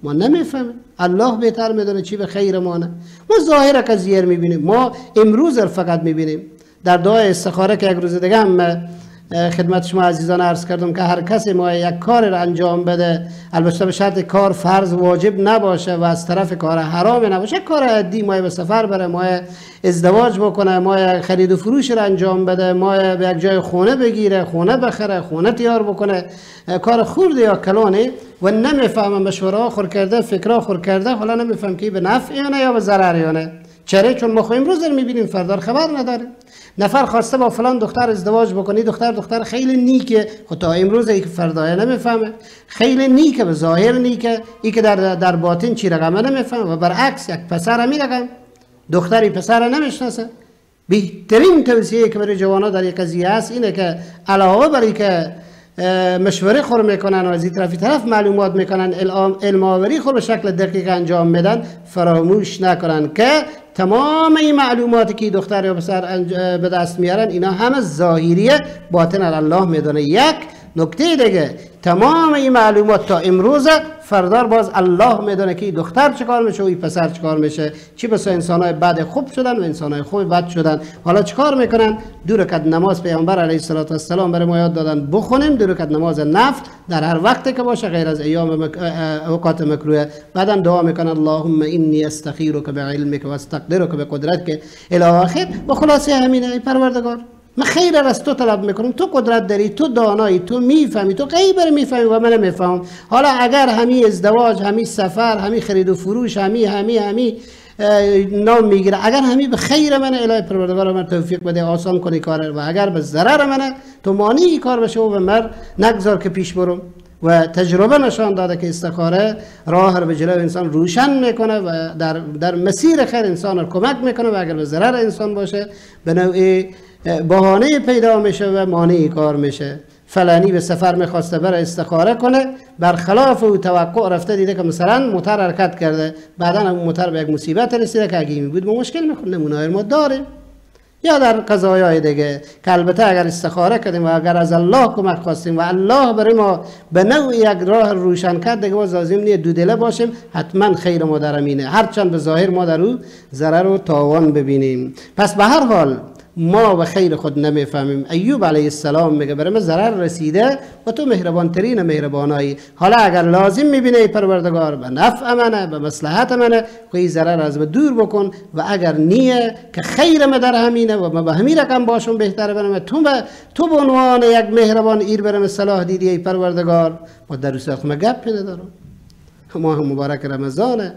ما نمی‌فهمیم. الله بهتر می‌دونه چی به خیر ما نه. ما ظاهر که زیر می‌بینیم. ما امروز فقط می‌بینیم. در دعای استخاره که یک روز دیگه هم خدمت شما عزیزان عرض کردم که هر کسی ما یک کار را انجام بده البته به شرط کار فرض واجب نباشه و از طرف کار حرام نباشه کار عادی ما به سفر بره ما ازدواج بکنه ما خرید و فروش را انجام بده ما به یک جای خونه بگیره خونه بخره خونه تیار بکنه کار خورد یا کلانه و نمی‌فهمم مشوره خور کرده فکر خور کرده حالا نمیفهم که به نفع یا به ضرر یانه چرا؟ چون ما خو امروز می‌بینیم فردار خبر نداره نفر خواسته با فلان دختر ازدواج بکنی دختر دختر خیلی نیکه. خود تا امروز ای که فردای نمی‌فهمه. خیلی نیکه به ظاهر نیکه. ای که در, در باطن چی رقمه نمی‌فهمه. و برعکس یک پسر همی رقم. دختری پسر نمی‌شناسه. بهترین توصیه که برای جوانا در یک قضیه هست اینه که علاوه بر که مشوره خور می‌کنن و از این طرفی طرف معلومات می‌کنن علم آوری خور به شکل دقیق انجام میدن فراموش نکنن که تمام این معلوماتی که دختر یا پسر به دست میارن اینا همه ظاهریه. باطن الله می‌دونه. یک نکته دیگه تمام این معلومات تا امروز فردار باز الله می‌دونه که دختر چیکار میشه و این پسر چیکار میشه. چی بس انسان های بد خوب شدن و انسان های خوب بد شدن. حالا چیکار می‌کنن؟ دو رکعت نماز پیامبر علیه السلام برای ما یاد دادن. بخونیم دو رکعت نماز نفت در هر وقتی که باشه غیر از ایام مک... اوقات مکروه. بعدا دعا می‌کنن اللهم انی استخیرک بعلمک و استقدرک بقدرتک الی آخر. و خلاصه همینه پروردگار. من خیر از تو طلب می‌کنم تو قدرت داری تو دانایی تو می‌فهمی تو غیبر می‌فهمی و من می‌فهمم. حالا اگر همی ازدواج همی سفر همی خرید و فروش همی همی همی نام می‌گیره اگر همی به خیر من الهی پروردگار من توفیق بده آسان کنی کار و اگر به ضرر من تو مانی کار بشه و به مر نگذار که پیش برم و تجربه نشان داده که استخاره راه رو به جلو انسان روشن می‌کنه و در, در مسیر خیر انسان رو کمک می‌کنه و اگر به ضرر انسان باشه به نوعی بهانه پیدا میشه و مانعی کار میشه. فلانی به سفر می‌خواسته بره استخاره کنه برخلاف او توقع رفته دیده که مثلا موتر حرکت کرده. بعدا اون موتر به یک مصیبت رسیده که اگه بود ما مشکل می‌خوره نمونه ما داریم. یا در قضایای دیگه که البته اگر استخاره کردیم و اگر از الله کمک خواستیم و الله برای ما به نوع یک راه روشن کرد دیگه باز لازم نیه دو دله باشیم. حتما خیر ما در امینه. هرچند به ظاهر ما در او ضرر و تاوان ببینیم. پس به هر حال ما به خیر خود نمی‌فهمیم. ایوب علیه السلام میگه برای من ضرر رسیده و تو مهربان ترین مهربانایی. حالا اگر لازم می‌بینه پروردگار به نفع منه به مصلحت منه این ضرر از دور بکن و اگر نیه که خیر من در همینه و ما به همین رقم باشم بهتره برم. تو به تو به عنوان یک مهربان ایر برم صلاح دیدی ای پروردگار. ما در روز ما گپ ندارم ماه مبارک رمضانه.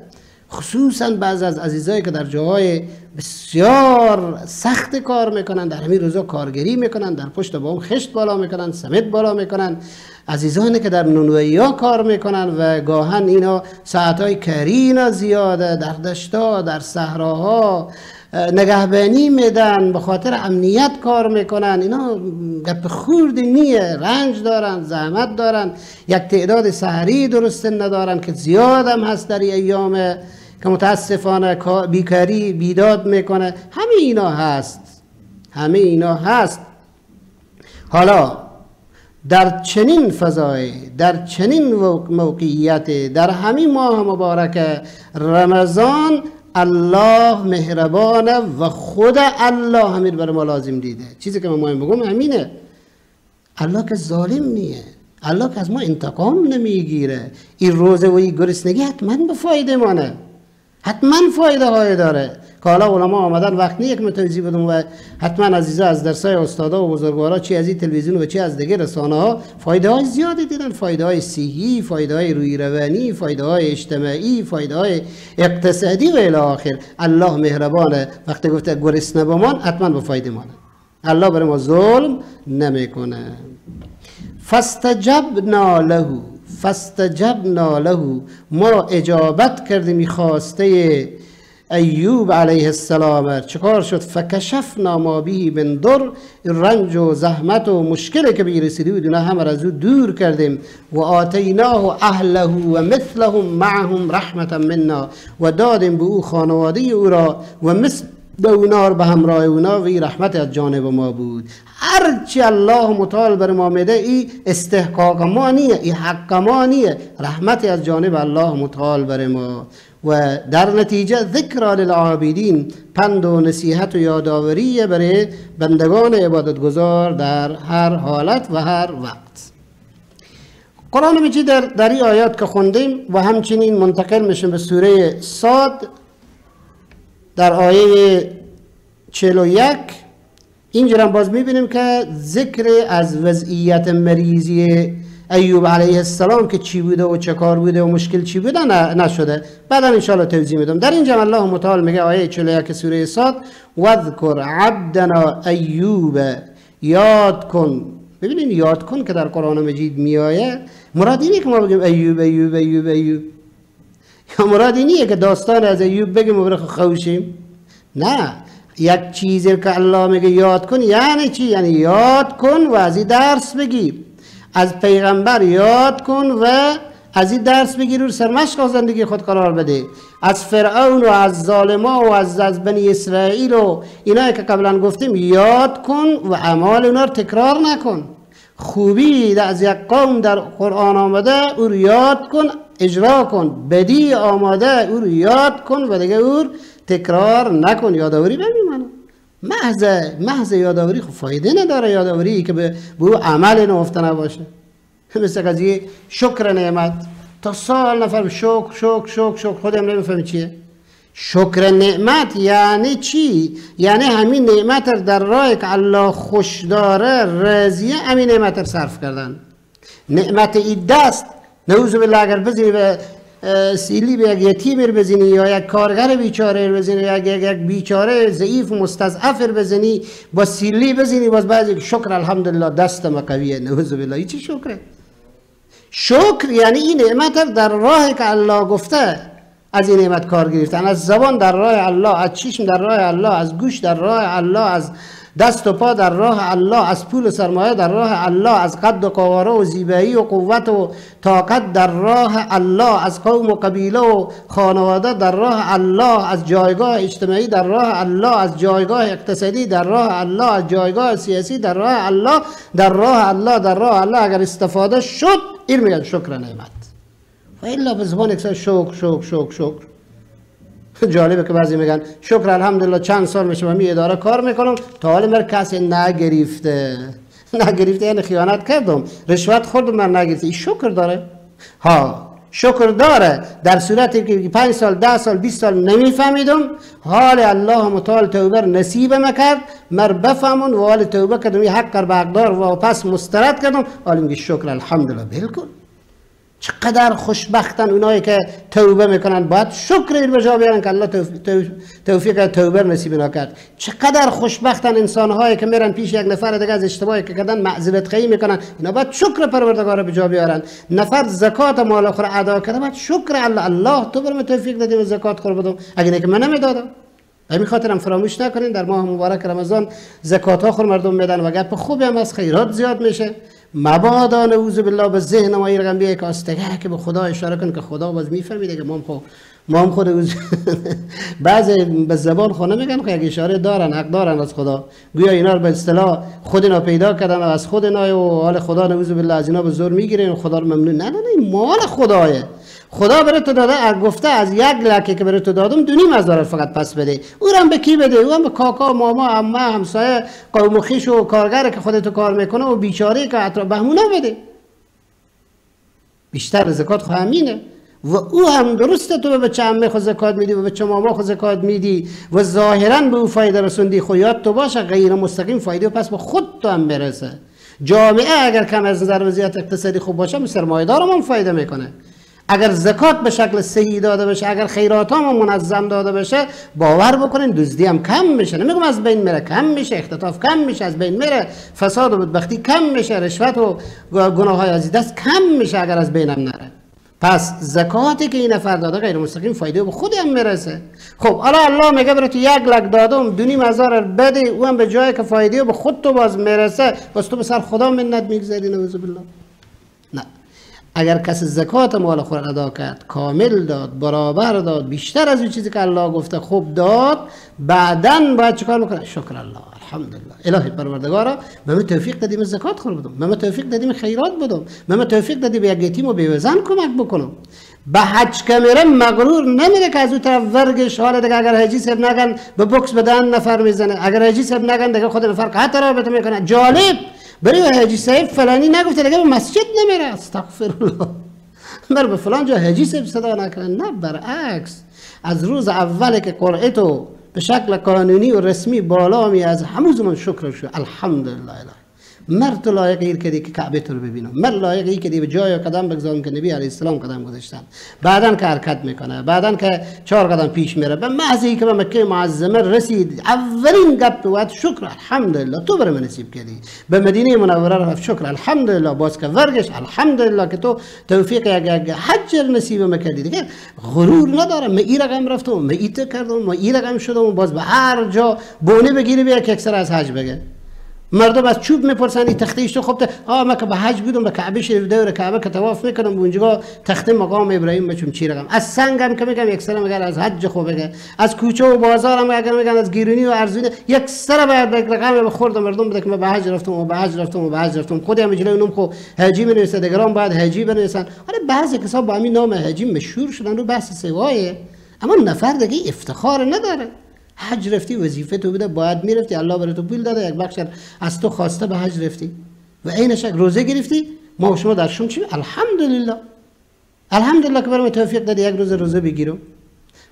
خصوصا بعض از عزیزایی که در جاهای بسیار سخت کار می‌کنن در همین روزا کارگری می‌کنن در پشت بام خشت بالا می‌کنن سمت بالا می‌کنن. عزیزانی که در نونویا کار می‌کنن و گاهن اینا ساعتهای کری اینا زیاده در دشتا در صحراها نگهبانی میدن به خاطر امنیت کار می‌کنن. اینا گپ خورد نیه رنج دارن زحمت دارن. یک تعداد سهری درست ندارن که زیاد هم هست در ایام که متاسفانه بیکاری بیداد می‌کنه. همه اینا هست. همه اینا هست. حالا در چنین فضای در چنین موقعیت در همین ماه مبارک رمضان الله مهربانه و خود الله همین برای ما لازم دیده. چیزی که مهم بگم همینه. الله که ظالم نیه. الله که از ما انتقام نمی‌گیره. این روزه و این گرسنگی حتما به فایده مانه حتما فایده های داره. که حالا علما آمدن وقت نیک من توضیح بدم و حتما عزیزا از درسای استادا و بزرگوارا چی از این تلویزیون و چی از دیگه رسانه ها فایده های زیادی دیدن. فایده های صحی فایده های روی روانی فایده های اجتماعی فایده های اقتصادی و الی آخر. الله مهربانه وقتی گفته گرسنه بمان حتما به فایده مانه الله برای ما ظلم نمی‌کنه. فاستجبنا له. فاستجبنا له. ما اجابت کردیم خواسته ایوب علیه السلام. چکار شد؟ فکشفنا ما به من در. رنج و زحمت و مشکلی که بی رسیدی بود همه از او دور کردیم. و آتیناه اهله و مثلهم معهم رحمتا منا و دادیم به او خانواده او را. و مثل به اونا به همراه اونا. و این رحمت از جانب ما بود. هرچی الله متعال بر ما میده ای استحقاق ما نیه ای حق ما نیه. رحمت از جانب الله متعال بر ما. و در نتیجه ذکر للعابدین پند و نصیحت و یادآوری برای بندگان عبادتگزار در هر حالت و هر وقت. قرآن مجید در, در این آیات که خوندیم و همچنین منتقل میشیم به سوره صاد در آیه 41 اینجا باز می‌بینیم که ذکر از وضعیت مریضی ایوب علیه السلام که چی بوده و چه کار بوده و مشکل چی بوده نشده. بعدا انشاءالله توضیح میدم. در اینجا الله متعال میگه آیه 41 سوره صاد وذکر عبدنا ایوب یاد کن ببینید یاد کن که در قرآن مجید میآیه مراد اینه که ما بگیم ایوب ایوب ایوب ایوب. مراد اینیه که داستان از ایوب بگیم و برخ خوشیم؟ نه. یک چیزی که الله میگه یاد کن یعنی چی؟ یعنی یاد کن و از این درس بگیر از پیغمبر یاد کن و از این درس بگیر و سرمشق زندگی خود قرار بده. از فرعون و از ظالما و از, از بنی اسرائیل و اینا که قبلا گفتیم یاد کن و اعمال اونا رو تکرار نکن. خوبی از یک قوم در قرآن آمده او رو یاد کن. اجرا کن. بدی آماده او رو یاد کن و دیگه او تکرار نکن. یادآوری بمیمانه محض محض یادآوری خب فایده نداره یادآوری که به او عمل نفته نباشه. مثل قضیه شکر نعمت. تا سال نفر شکر شکر شکر شکر. خودم نمی‌فهمی چیه. شکر نعمت یعنی چی؟ یعنی همین نعمت در راه که الله خوش داره رضیه همین نعمت صرف کردن. نعمت ای دست نعوذ بالله اگر بزنی سیلی به یک یتیم بزنی یا یک کارگر بیچاره بزنی یا یک, بیچاره ضعیف مستضعف بزنی با سیلی بزنی باز بعضی شکر الحمدلله دستم قویه نعوذ بالله. چی شکره؟ شکر یعنی این نعمت در راه که الله گفته از این نعمت کار گرفتن از زبان در راه الله از چشم در راه الله از گوش در راه الله از دست و پا در راه الله از پول و سرمایه در راه الله از قد و قواره و زیبایی و قوت و طاقت در راه الله از قوم و قبیله و خانواده در راه الله از جایگاه اجتماعی در راه الله از جایگاه اقتصادی در راه الله از جایگاه سیاسی در راه الله در راه الله در راه الله. اگر استفاده شد این میگن شکر نعمت. و الا به زبان شکر شکر شکر شکر. جالبه که بعضی میگن شکر الحمدلله چند سال میشه من می اداره کار می‌کنم. تا حال مر کسی نگرفته. نگرفته یعنی خیانت کردم. رشوت خوردم من نگرفته. این شکر داره. ها شکر داره. در صورتی که پنج سال ده سال 20 سال نمیفهمیدم. حال الله متعال توبه نصیب مکرد مر بفهمون و حال توبه کردم. این حق به حقدار و پس مسترد کردم. حالا میگه شکر الحمدلله. بالکل چقدر خوشبختن اونایی که توبه می‌کنن. باید شکر این به جا بیارن که الله توفیق توبه نصیب نکرد چقدر خوشبختن انسان هایی که میرن پیش یک نفر دیگه از اشتباهی که کردن معذرت خواهی می‌کنن. اینا باید شکر پروردگار به جا بیارن. نفر زکات مال خور ادا کرده باید شکر الله. الله تو برم توفیق دادی و زکات خور بدم اگه نه که من نمی‌دادم. همین خاطر فراموش نکنین در ماه مبارک رمضان زکات ها خور مردم میدن. و گپ خوبی هم از خیرات زیاد میشه. مبادا نعوذ بالله به ذهن ما. این رقم که استگه که به خدا اشاره کن که خدا باز میفهمیده که ما خود ما هم خود بعضی به زبان خونه میگن که یک اشاره دارن حق دارن از خدا. گویا اینا رو به اصطلاح خود اینا پیدا کردن و از خود اینا و حال خدا نعوذ بالله از اینا به زور می‌گیرن خدا رو ممنون. نه نه نه مال خدایه. خدا برای تو داده گفته از یک لکه که برای تو دادم دو نیم هزار فقط پس بده. او هم به کی بده؟ او هم به کاکا ماما عمه همسایه قوم و خیش و کارگر که خودتو کار می‌کنه و بیچاره که اطراف بهمونه بده. بیشتر زکات خو همینه و او هم درسته تو به بچه عمه خود زکات میدی و بچه ماما خود زکات میدی. و ظاهرا به او فایده رسوندی خو یاد تو باشه غیر مستقیم فایده پس به خود تو هم برسه. جامعه اگر کم از نظر وضعیت اقتصادی خوب باشه سرمایه‌دار هم فایده می‌کنه. اگر زکات به شکل صحیح داده بشه اگر خیرات هم منظم داده بشه باور بکنین دزدی هم کم میشه. نمیگم از بین میره کم میشه اختطاف کم میشه از بین میره فساد و بدبختی کم میشه رشوت و گناه های از دست کم میشه اگر از بینم نره. پس زکاتی که این نفر داده غیر مستقیم فایده به خود هم می‌رسه. خب حالا الله میگه برای تو یک لک دادم دونی مزار بده او هم به جای که فایده به خود تو باز می‌رسه بس تو به سر خدا منت می‌گذاری نوز بالله. اگر کسی زکات مال خود ادا کرد کامل داد برابر داد بیشتر از اون چیزی که الله گفته خوب داد بعدا باید چکار بکنه؟ شکر الله الحمدلله. الهی پروردگارا به من توفیق دادیم زکات خور بدم. من توفیق دادیم خیرات بدم. من توفیق دادی به یک یتیم و بیوزن کمک بکنم. به حج که مغرور نمیره که از اون طرف ورگش حالا دیگه اگر حجی صاحب نگن به بکس بدن نفر می‌زنه. اگر حجی صاحب نگن دیگه خود نفر قطع رابطه می‌کنه. جالب! برای حاجی صاحب فلانی نگفته دیگه به مسجد نمیره. استغفر الله بر به فلان جا حاجی صاحب صدا نکنه نه برعکس. از روز اول که قرعه تو به شکل قانونی و رسمی بالا می از همون زمان شکر شو الحمدلله. مرد تو لایق کدی که کعبه تو رو ببینم مرد لایق ای کدی به جای قدم بگذارم که نبی علیه السلام قدم گذاشتن. بعدن که حرکت می‌کنه. بعدن که چهار قدم پیش میره. به محضی که به مکه معظمه رسید اولین گپ وقت شکر الحمدلله. تو برای من نصیب کردی. به مدینه منوره رفت شکر الحمدلله. باز که ورگش الحمدلله که تو توفیق یک حج نصیب مکردی دیگه غرور نداره من این رقم رفتم من ایت کردم من این رقم شدم. باز به هر جا بونه بگیری بیا که اکثر از حج بگه. مردم از چوب می‌پرسن این تخته تو خب آ ما که به حج بودم به کعبه شریف دور کعبه که طواف می‌کنم اونجا تخته مقام ابراهیم بچم چی رقم. از سنگ هم که میگم یک سر میگن از حج خوب بگه. از کوچه و بازار هم اگر میگن از گیرونی و ارزونی یک سر باید یک رقم به خورد مردم بده که ما به حج رفتم و به حج رفتم و به حج رفتم. خودی هم جلوی نم خو حجی بنویسه دیگران باید حجی بنویسن. آره بعضی کسا با همین نام حجی مشهور شدن رو بحث سوایه. اما نفر دیگه افتخار نداره. حج رفتی وظیفه تو بوده باید می‌رفتی. الله برای تو پول داده. یک بخش از تو خواسته به حج رفتی. و عینش روزه گرفتی. ما و شما در شما چی؟ الحمدلله. الحمدلله که برام توفیق دادی یک روز روزه بگیرم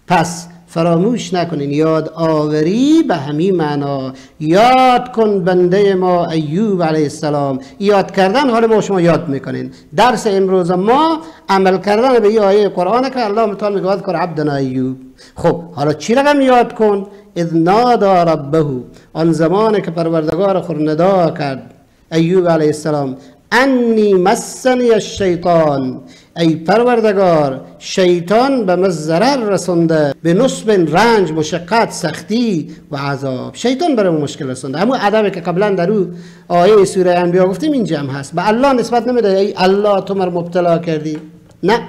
پس فراموش نکنین. یاد آوری به همین معنا. یاد کن بنده ما ایوب علیه السلام. یاد کردن حال ما شما یاد می‌کنین. درس امروز ما عمل کردن به این آیه قرآن که الله متعال میگه کن عبدنا ایوب. خب حالا چی رقم یاد کن؟ اذ نادا ربه. آن زمان که پروردگار خور ندا کرد. ایوب علیه السلام. انی مسنی الشیطان. ای پروردگار شیطان به مزرر رسونده به نصب رنج مشقت سختی و عذاب. شیطان برای مشکل رسونده. همون ادبی که قبلا در او آیه سوره انبیا گفتیم این جمع هست. به الله نسبت نمیده ای الله تو مر مبتلا کردی. نه.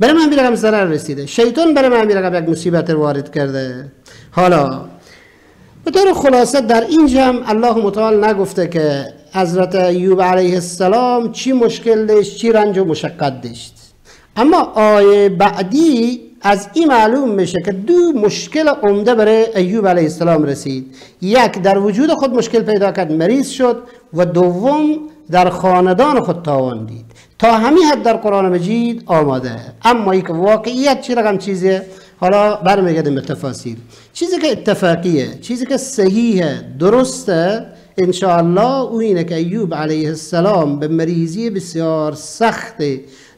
برای من بیرقم ضرر رسیده. شیطان برای من بیرقم یک مصیبت وارد کرده. حالا به طور خلاصه در این جمع الله متعال نگفته که حضرت ایوب علیه السلام چی مشکل داشت چی رنج و مشقت داشت. اما آیه بعدی از این معلوم میشه که دو مشکل عمده برای ایوب علیه السلام رسید. یک در وجود خود مشکل پیدا کرد مریض شد و دوم در خاندان خود تاوان دید. تا همین حد در قرآن مجید آماده. اما ای که واقعیت چی رقم چیزه؟ حالا برمیگردیم به تفاصیل. چیزی که اتفاقیه چیزی که صحیحه درسته انشاءالله او اینه که ایوب علیه السلام به مریضی بسیار سخت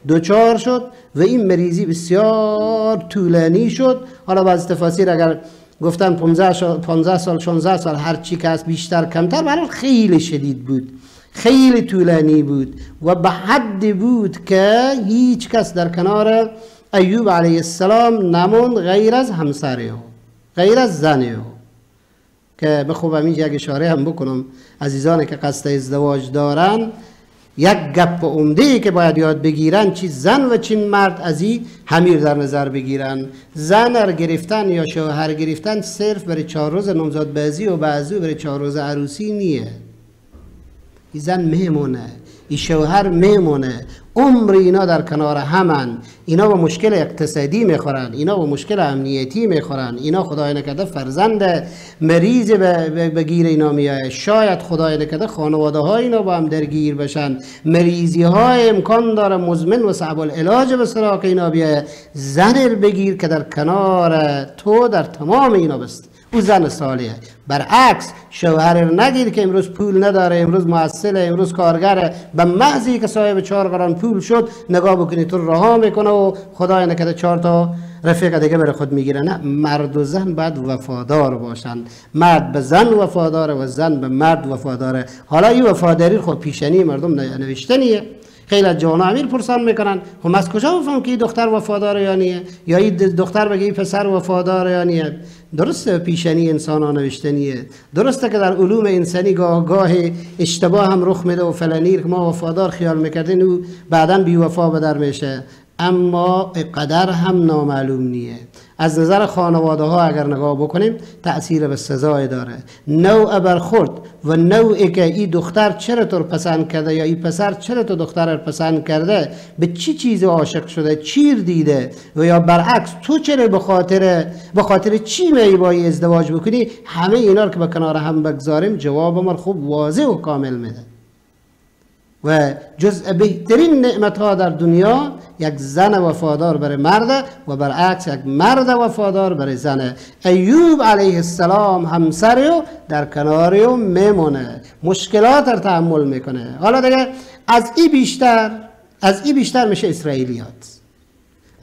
دوچار شد و این مریضی بسیار طولانی شد. حالا باز تفاصیل اگر گفتن 15 سال 16 سال هر چی که از بیشتر کمتر برای خیلی شدید بود. خیلی طولانی بود و به حد بود که هیچ کس در کنار ایوب علیه السلام نموند غیر از همسره غیر از زنه که به خوب همینجا یک اشاره هم بکنم. عزیزانی که قصد ازدواج دارن یک گپ عمده ای که باید یاد بگیرن چی زن و چی مرد از این همیر در نظر بگیرن. زن گرفتن یا شوهر گرفتن صرف برای چهار روز نمزاد بازی و بعضی برای چهار روز عروسی نیه. این زن میمونه این شوهر میمونه عمر اینا در کنار همن. اینا با مشکل اقتصادی می‌خورن اینا با مشکل امنیتی می‌خورن. اینا خدای نکرده فرزند مریض بگیر اینا میایه شاید خدای نکرده خانواده های اینا با هم درگیر بشن. مریضی های امکان داره مزمن و صعب العلاج به سراغ اینا بیایه زن بگیر که در کنار تو در تمام اینا بست. او زن صالحه. برعکس شوهر نگیر که امروز پول نداره امروز محصل امروز کارگره. به محضی که صاحب چهار قران پول شد نگاه بکنی تو رها می‌کنه و خدای نکده چهار تا رفیق دیگه برای خود می‌گیره. نه مرد و زن باید وفادار باشن مرد به زن وفاداره و زن به مرد وفاداره. حالا این وفاداری خود پیشنی مردم نوشتنیه. خیلی از جوان امیر پرسان می‌کنن هم از کجا بفهم که این دختر وفادار یا نیه؟ یا این دختر بگه این پسر وفادار یا نیه؟ درسته پیشنی انسان نوشتنیه درسته که در علوم انسانی گاه گاه اشتباه هم رخ میده و فلانیر که ما وفادار خیال می‌کردین او بعدا بی وفا به در میشه. اما قدر هم نامعلوم نیه. از نظر خانواده ها اگر نگاه بکنیم تأثیر به سزای داره. نوع برخورد و نوعی که این دختر چرا تو پسند کرده یا این پسر چرا تو دختر رو پسند کرده به چی چیزی عاشق شده چیر دیده و یا برعکس تو چرا به خاطر به خاطر چی می ازدواج بکنی؟ همه اینا رو که به کنار هم بگذاریم جواب ما خوب واضح و کامل میده. و جزء بهترین نعمت ها در دنیا یک زن وفادار برای مرد و برعکس یک مرد وفادار برای زن. ایوب علیه السلام همسر در کناریو میمونه مشکلات رو تحمل می‌کنه. حالا دیگه از این بیشتر از این بیشتر میشه اسرائیلیات.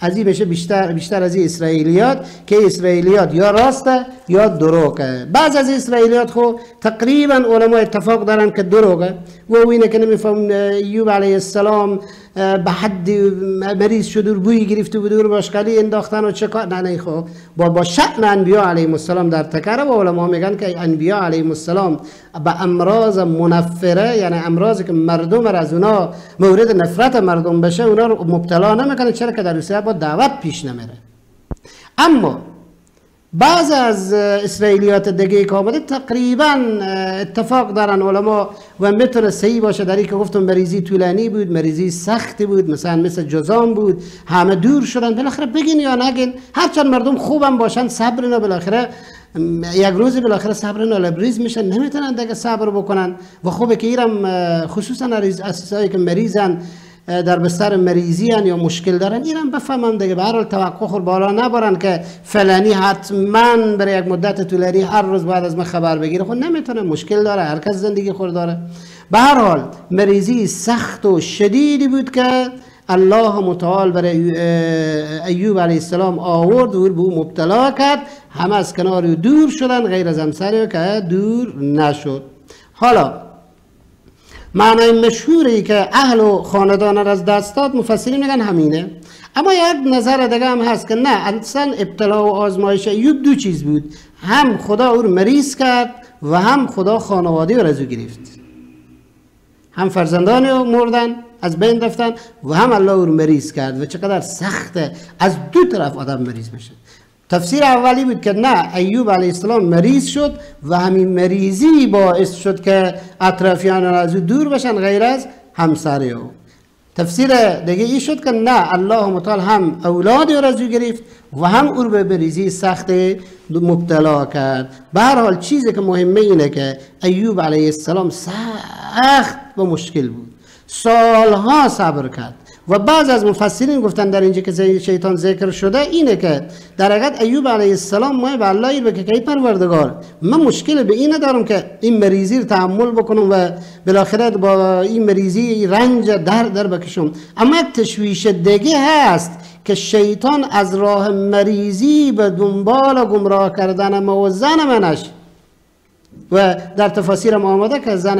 از این بشه بیشتر بیشتر از این اسرائیلیات که اسرائیلیات یا راسته یا دروغه بعض از اسرائیلیات خو تقریبا علما اتفاق دارن که دروغه و اینه که نمیفهم ایوب علیه السلام به حد مریض شد و بوی گرفته بود و باشقالی انداختن و چه کار نه نه خب با با شأن انبیا علیه السلام در تکره و علما میگن که انبیا علیه السلام به امراض منفره یعنی امراضی که مردم را از اونا مورد نفرت مردم بشه اونا رو مبتلا نمی‌کنه چرا که در روسیه با دعوت پیش نمیره. اما بعض از اسرائیلیات دیگه که آمده تقریبا اتفاق دارن علما و می‌تونه صحیح باشه در که گفتم مریضی طولانی بود مریضی سختی بود مثلا مثل جزام بود همه دور شدن. بالاخره بگین یا نگین هرچند مردم خوبم باشن صبر نه بالاخره یک روزی بالاخره صبر لبریز میشن نمی‌تونن دیگه صبر بکنن. و خوبه که ایرم خصوصا اساسایی که مریضن در بستر مریضی یا مشکل دارن ایران بفهمم دیگه. به هر توقع خور بالا نبرن که فلانی حتما برای یک مدت طولانی هر روز بعد از من خبر بگیره. خود خب نمی‌تونه مشکل داره هر کس زندگی خور داره. به هر حال مریضی سخت و شدیدی بود که الله متعال برای ایوب علیه السلام آورد و به مبتلا کرد. همه از کنار دور شدن غیر از همسر که دور نشد. حالا معنای مشهوری که اهل و خاندان را از دست داد مفسرین میگن همینه. اما یک نظر دیگه هم هست که نه اصلا ابتلا و آزمایش ایوب دو چیز بود. هم خدا او مریض کرد و هم خدا خانواده را از او گرفت. هم فرزندان مردن از بین رفتن و هم الله او مریض کرد و چقدر سخته از دو طرف آدم مریض میشه. تفسیر اولی بود که نه ایوب علیه السلام مریض شد و همین مریضی باعث شد که اطرافیان از او دور بشن غیر از همسر او. تفسیر دیگه ای شد که نه الله متعال هم اولادی را از او گرفت و هم او به مریضی سخت مبتلا کرد. به هر حال چیزی که مهمه اینه که ایوب علیه السلام سخت و مشکل بود. سالها صبر کرد. و بعض از مفسرین گفتن در اینجا که شیطان ذکر شده اینه که در حقیقت ایوب علیه السلام ما به الله بگه که پروردگار. من مشکل به این ندارم که این مریضی رو تحمل بکنم و بالاخره با این مریضی رنج در در بکشم. اما تشویش دیگه هست که شیطان از راه مریضی به دنبال گمراه کردن ما و زن منش و در تفاسیر هم آمده که زن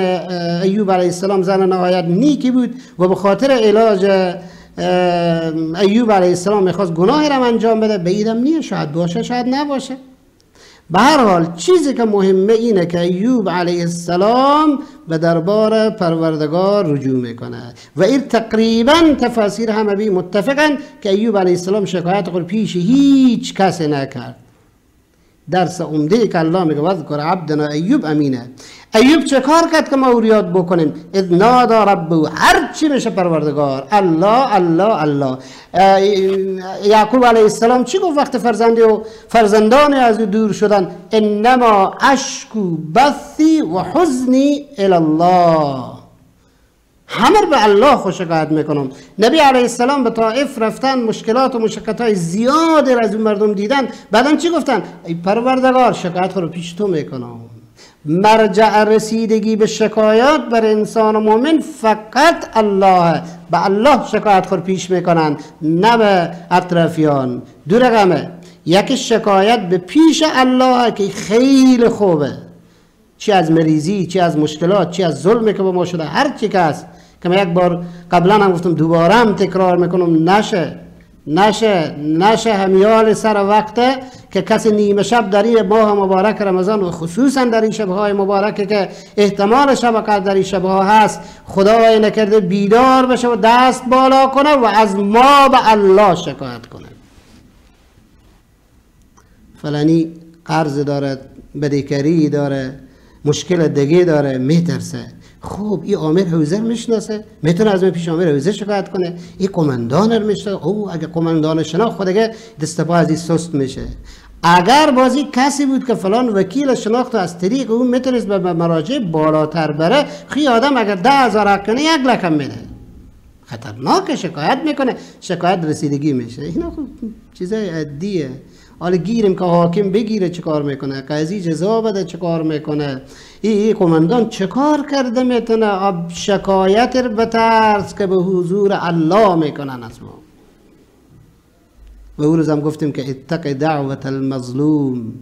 ایوب علیه السلام زن نهایت نیکی بود و به خاطر علاج ایوب علیه السلام می‌خواست گناهی را انجام بده. به نیه شاید باشه شاید نباشه. به هر حال چیزی که مهمه اینه که ایوب علیه السلام به دربار پروردگار رجوع می‌کنه. و این تقریبا تفاسیر همه بی متفقن که ایوب علیه السلام شکایت خود پیش هیچ کسی نکرد. درس عمده که الله میگه وذکر عبدنا ایوب امینه. ایوب چه کار کرد که ما او یاد بکنیم؟ اذ نادا ربه هر چی میشه پروردگار. الله الله الله. یعقوب علیه السلام چی گفت وقت فرزندی و فرزندان از او دور شدن؟ انما اشکو بثی و حزنی الله. همه به الله خوش شکایت می‌کنم. نبی علیه السلام به طائف رفتن مشکلات و مشکلات های زیادی از اون مردم دیدن. بعدا چی گفتن؟ ای پروردگار شکایت رو پیش تو می‌کنم. مرجع رسیدگی به شکایات بر انسان مؤمن فقط الله به الله شکایت خور پیش می‌کنن نه به اطرافیان. دو رقمه یک شکایت به پیش الله که خیلی خوبه. چی از مریضی چی از مشکلات چی از ظلمی که به ما شده هر چی که هست. که من یک بار قبلا هم گفتم دوباره هم تکرار می‌کنم. نشه نشه نشه همیال سر وقته که کسی نیمه شب در این ماه مبارک رمضان و خصوصا در این شبهای مبارک که احتمال شب در این شبها هست خدا نکرده بیدار بشه و دست بالا کنه و از ما به الله شکایت کنه. فلانی قرض داره بدهکاری داره مشکل دیگه داره میترسه. خب این آمر حوزه می‌شناسه می‌تونه از پیش آمر حوزه شکایت کنه. این کماندان رو می‌شناسه. او اگه کماندان شناخت خودگه دست پا از این سست میشه. اگر بازی کسی بود که فلان وکیل شناخت از طریق اون می‌تونست به مراجع بالاتر بره خی آدم اگر ده هزار کنه یک لکم میده. خطرناک شکایت می‌کنه. شکایت رسیدگی میشه. اینا خب چیزای عدیه حالا گیریم که حاکم بگیره چه کار می‌کنه قاضی جزا بده چه کار می‌کنه. ای, ای کماندان چه کار کرده می‌تونه؟ اب شکایت رو بترس که به حضور الله می‌کنن از ما. و او روز هم گفتیم که اتق دعوت المظلوم.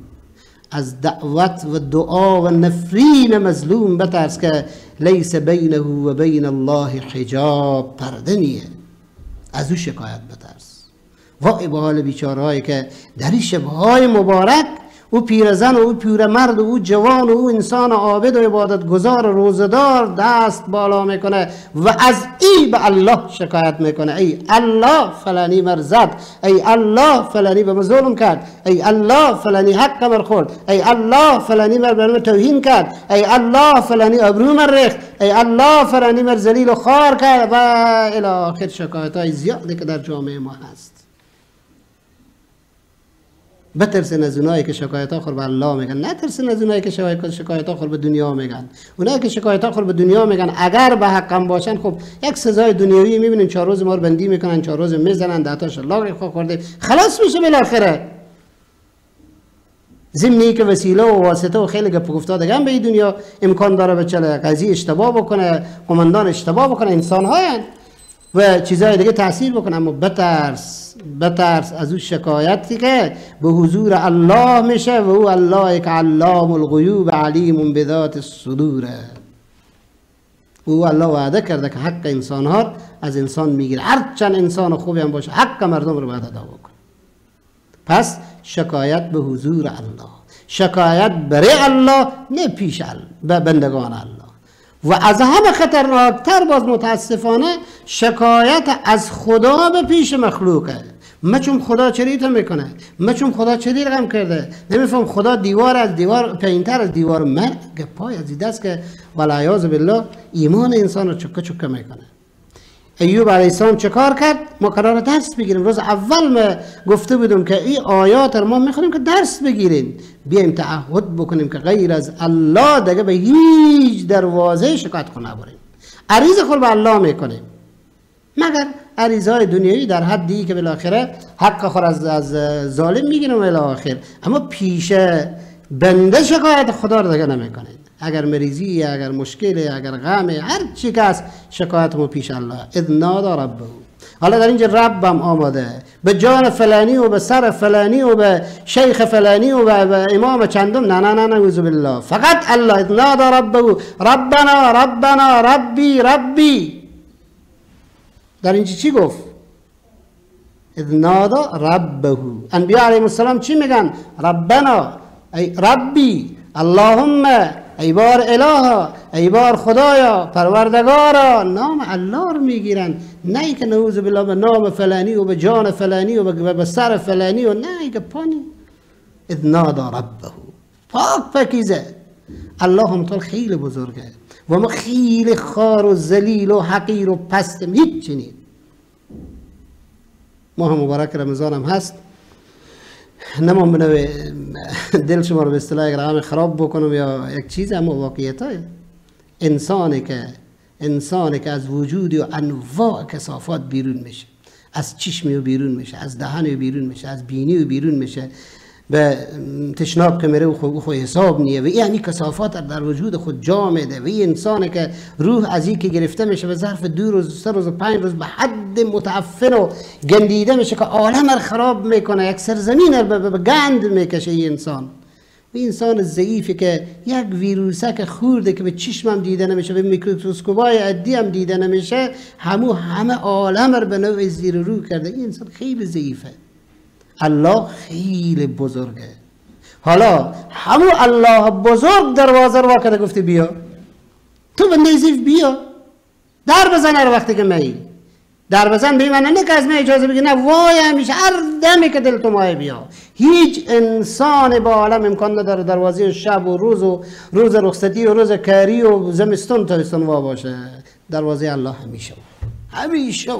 از دعوت و دعا و نفرین مظلوم بترس که لیس بینه و بین الله حجاب پرده نیه. از او شکایت بترس. وای به حال بیچارهایی که در این شبهای مبارک او پیرزن و او پیرمرد و او جوان و او انسان عابد و عبادت گذار روزدار دست بالا می‌کنه و از ای به الله شکایت می‌کنه. ای الله فلانی مرزد ای الله فلانی به ظلم کرد ای الله فلانی حق مر خورد ای الله فلانی مر برم توهین کرد ای الله فلانی ابرو مر ای الله فلانی مر ذلیل و خار کرد. و الی آخر شکایت های زیادی که در جامعه ما هست. بترسین از اونایی که شکایت خور به الله میگن. نترسین از اونایی که شکایت خور به دنیا میگن. اونایی که شکایت خور به دنیا میگن اگر به حقم باشن خب یک سزای دنیوی می‌بینین چهار روز ما رو بندی می‌کنن چهار روز می‌زنن ده تاش الله خورده. خلاص میشه بالاخره. زمینی که وسیله و واسطه و خیلی گپ گفتا دیگه به دنیا امکان داره به چله قضیه اشتباه بکنه قماندان اشتباه بکنه. انسان هاین و چیزهای دیگه تاثیر بکنه. اما بترس بترس از اون شکایتی که به حضور الله میشه و او الله که علام الغیوب علیم بذات الصدوره او الله وعده کرده که حق انسان ها از انسان می‌گیره. هر چند انسان خوبی هم باشه حق مردم رو باید ادا بکنه. پس شکایت به حضور الله. شکایت برای الله نه پیش بندگان الله. و از همه خطرناکتر باز متاسفانه شکایت از خدا به پیش مخلوقه ما چون خدا چریت می‌کنه؟ ما چون خدا چری رقم کرده؟ نمیفهم خدا دیوار از دیوار پینتر از دیوار مرگ پای از است که ولایاز بالله ایمان انسان رو چکه چکه می‌کنه. ایوب علیه السلام چه کار کرد؟ ما قرار درس بگیریم. روز اول ما گفته بودم که این آیات رو ما می‌خوایم که درس بگیریم. بیایم تعهد بکنیم که غیر از الله دیگه به هیچ دروازه شکایت کنه نبریم. عریض خود به الله می‌کنیم. مگر های دنیایی در حدی که بالاخره حق خود از, از ظالم می‌گیریم آخر اما پیش بنده شکایت خدا رو دیگه نمی‌کنید. اگر مریضی اگر مشکل اگر غم هر چی که از شکایت مو پیش الله. اذ نادا ربه. حالا در اینجا ربم آماده. به جان فلانی و به سر فلانی و به شیخ فلانی و به امام چندم. نه نه نه نعوذ بالله. فقط الله. اذ نادا ربه. ربنا ربنا ربی ربی. در اینجا چی گفت؟ اذ نادا ربه. انبیاء علیهم السلام چی میگن؟ ربنا ای ربی اللهم ای بار اله ای بار خدایا پروردگارا نام الله رو می‌گیرن نه ای که نعوذ بالله به نام فلانی و به جان فلانی و به سر فلانی و نه ای که پانی. اذ نادا ربه پاک پکیزه. الله خیلی بزرگه و ما خیلی خار و زلیل و حقیر و پستم هیچ چنین ماه مبارک رمضان هم هست. نمام بنوی دل شما رو به اصطلاح رقم خراب بکنم یا یک چیز اما واقعیت های انسانی که انسانی که از وجود و انواع کسافات بیرون میشه. از چشمی و بیرون میشه از دهن و بیرون میشه از بینی و بیرون میشه. به تشناب که میره و خو حساب نیه و یعنی کسافات در وجود خود جا میده. و این انسانی که روح از که گرفته میشه به ظرف دو روز سه روز پنج روز به حد متعفن و گندیده میشه که عالم رو خراب می‌کنه. یک سرزمین رو به گند می‌کشه این انسان. و انسان ضعیفی که یک ویروسک خورده که به چشمم دیده نمیشه به میکروسکوپای عدی هم دیده نمیشه همو همه عالم رو به نوع زیر رو کرده. این انسان خیلی ضعیفه. الله خیلی بزرگه. حالا همو الله بزرگ دروازه رو واکده گفته بیا. تو به نیزیف بیا. در بزن هر وقتی که می در بزن به نه که از من اجازه بگی نه وای همیشه. هر دمی که دل تو ماه بیا. هیچ انسان با عالم امکان نداره دروازه شب و روز و روز رخصتی و روز کاری و زمستون تابستون وا باشه. دروازه الله همیشه همیشه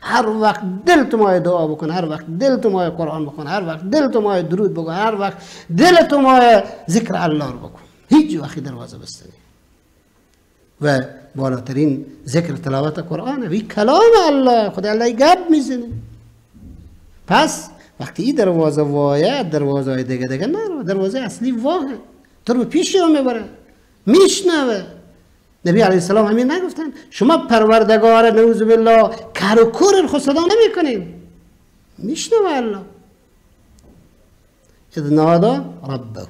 هر وقت دل تو دعا بکن هر وقت دل تو ماه قرآن بکن هر وقت دل تو ماه درود بکن هر وقت دل تو ماه ذکر الله رو بکن. هیچ وقتی دروازه بسته و بالاترین ذکر تلاوت قرآن وی کلام الله خدا الله گپ می‌زنه. پس وقتی این دروازه وایه دروازه های دیگه دیگه نرو دروازه اصلی واه تو رو پیش رو می‌بره. میشنوه. نبی علیه السلام همین نگفتن شما پروردگار نوز بالله کر و کور خود صدا نمی میشنوه الله. اذ نادا ربه.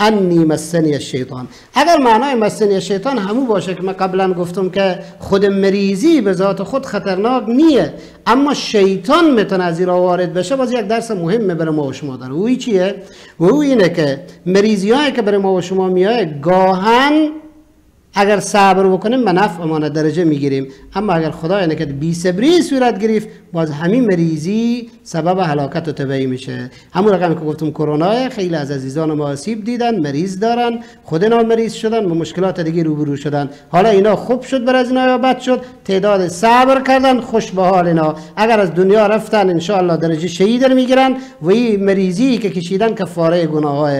انی مسنی الشیطان. اگر معنای مسنی الشیطان همو باشه که من قبلا گفتم که خود مریضی به ذات خود خطرناک نیه اما شیطان می‌تونه از وارد بشه باز یک درس مهمه برای ما و شما داره. اوی چیه؟ و او اینه که مریضی که برای ما و شما میایه گاهن اگر صبر بکنیم به نفع امان درجه می‌گیریم. اما اگر خدا که بی صبری صورت گرفت باز همین مریضی سبب هلاکت و تبعی میشه. همون رقمی که گفتم کرونا خیلی از عزیزان ما آسیب دیدن مریض دارن خود اینا مریض شدن و مشکلات دیگه روبرو شدن. حالا اینا خوب شد بر از اینا یا بد شد؟ تعداد صبر کردن خوش به حال اینا. اگر از دنیا رفتن ان درجه شهید می‌گیرن و این مریضی که کشیدن کفاره گناه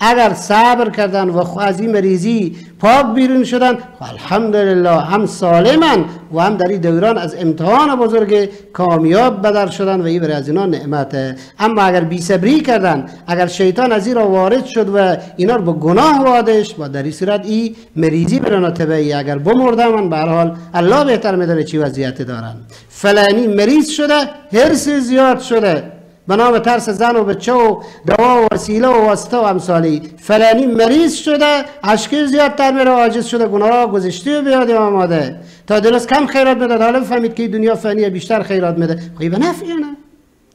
اگر صبر کردن و از این مریضی پاک بیرون شدن الحمدلله هم سالمن و هم در این دوران از امتحان بزرگ کامیاب بدر شدن و این برای از اینا نعمته. اما اگر بی صبری کردن اگر شیطان از این را وارد شد و اینا رو به گناه وادش و در این صورت ای مریضی برای تبعی اگر بمردن من به حال الله بهتر می‌دونه چی وضعیت دارن. فلانی مریض شده هرس زیاد شده. به نام ترس زن و بچه و دوا و وسیله و واسطه و امثالی. فلانی مریض شده عشقی زیادتر میره عاجز شده گناه گذشته و بیاد آماده. تا درست کم خیرات میده حالا بفهمید که دنیا فنیه بیشتر خیرات میده. خیلی به نفعی نه.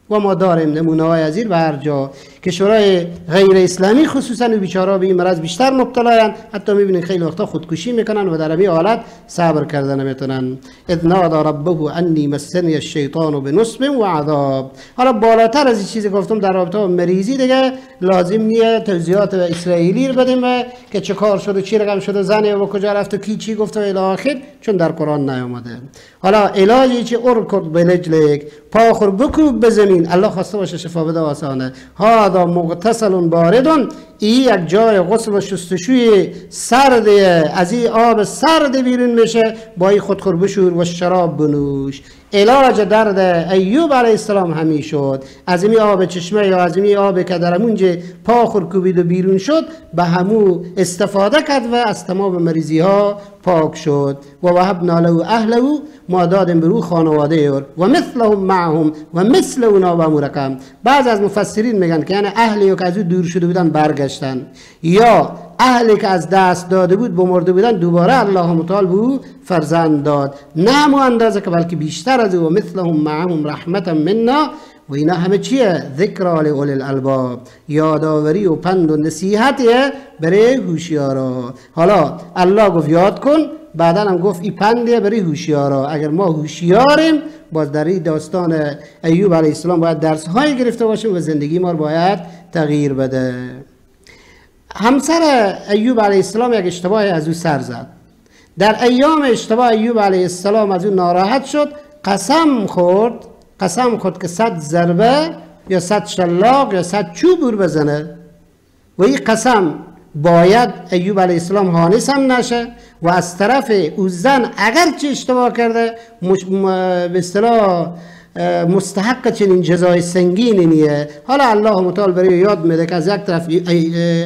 و ما داریم نمونه های از به هر جا. که شورای غیر اسلامی خصوصا بیچاره به این مرض بیشتر مبتلا حتی می‌بینید خیلی وقتا خودکشی می‌کنن و در این حالت صبر کردن نمی‌تونن اذ نادى ربه انی مسنی الشیطان بنصب و عذاب. حالا بالاتر از این چیزی گفتم در رابطه با مریضی دیگه لازم نیه توضیحات اسرائیلی رو بدیم که چه کار شده چی رقم شده زنی و کجا رفت و کی چی گفته و آخر چون در قرآن نیامده. حالا علاجی چه ارکض بلجلک پاخر بکوب به زمین. الله خواسته باشه شفا بده آسانه. هذا مغتسل باردون ای یک جای غسل و شستشوی سرد از این آب سرد بیرون میشه با این خودخور بشور و شراب بنوش. علاج درد ایوب علیه السلام همی شد. از این آب چشمه یا از این آب که در همونجا پا کوبید و بیرون شد به همو استفاده کرد و از تمام مریضی ها پاک شد. و وهبنا له اهله ما دادیم برو خانواده و مثلهم معهم و مثل اونا و مرکم بعض از مفسرین میگن که یعنی اهلی که از او دور شده بودن برگشتن یا اهلی که از دست داده بود بمرده بودن دوباره الله متعال به فرزند داد. نه همو اندازه که بلکه بیشتر از او مثلهم معهم رحمتا منا. و اینا همه چیه؟ ذکر اول الالباب. یادآوری و پند و نصیحتیه برای هوشیارا. حالا الله گفت یاد کن بعدا هم گفت این پندیه برای هوشیارا. اگر ما هوشیاریم باز در این داستان ایوب علیه السلام باید درس های گرفته باشیم و زندگی ما باید تغییر بده. همسر ایوب علیه السلام یک اشتباه از او سر زد. در ایام اشتباه ایوب علیه السلام از او ناراحت شد قسم خورد قسم خورد که صد ضربه یا صد شلاق یا صد چوب بزنه. و این قسم باید ایوب علیه السلام حانس هم نشه و از طرف او زن اگر چه اشتباه کرده به اصطلاح مستحق چنین جزای سنگینی نیه. حالا الله متعال برای یاد میده که از یک طرف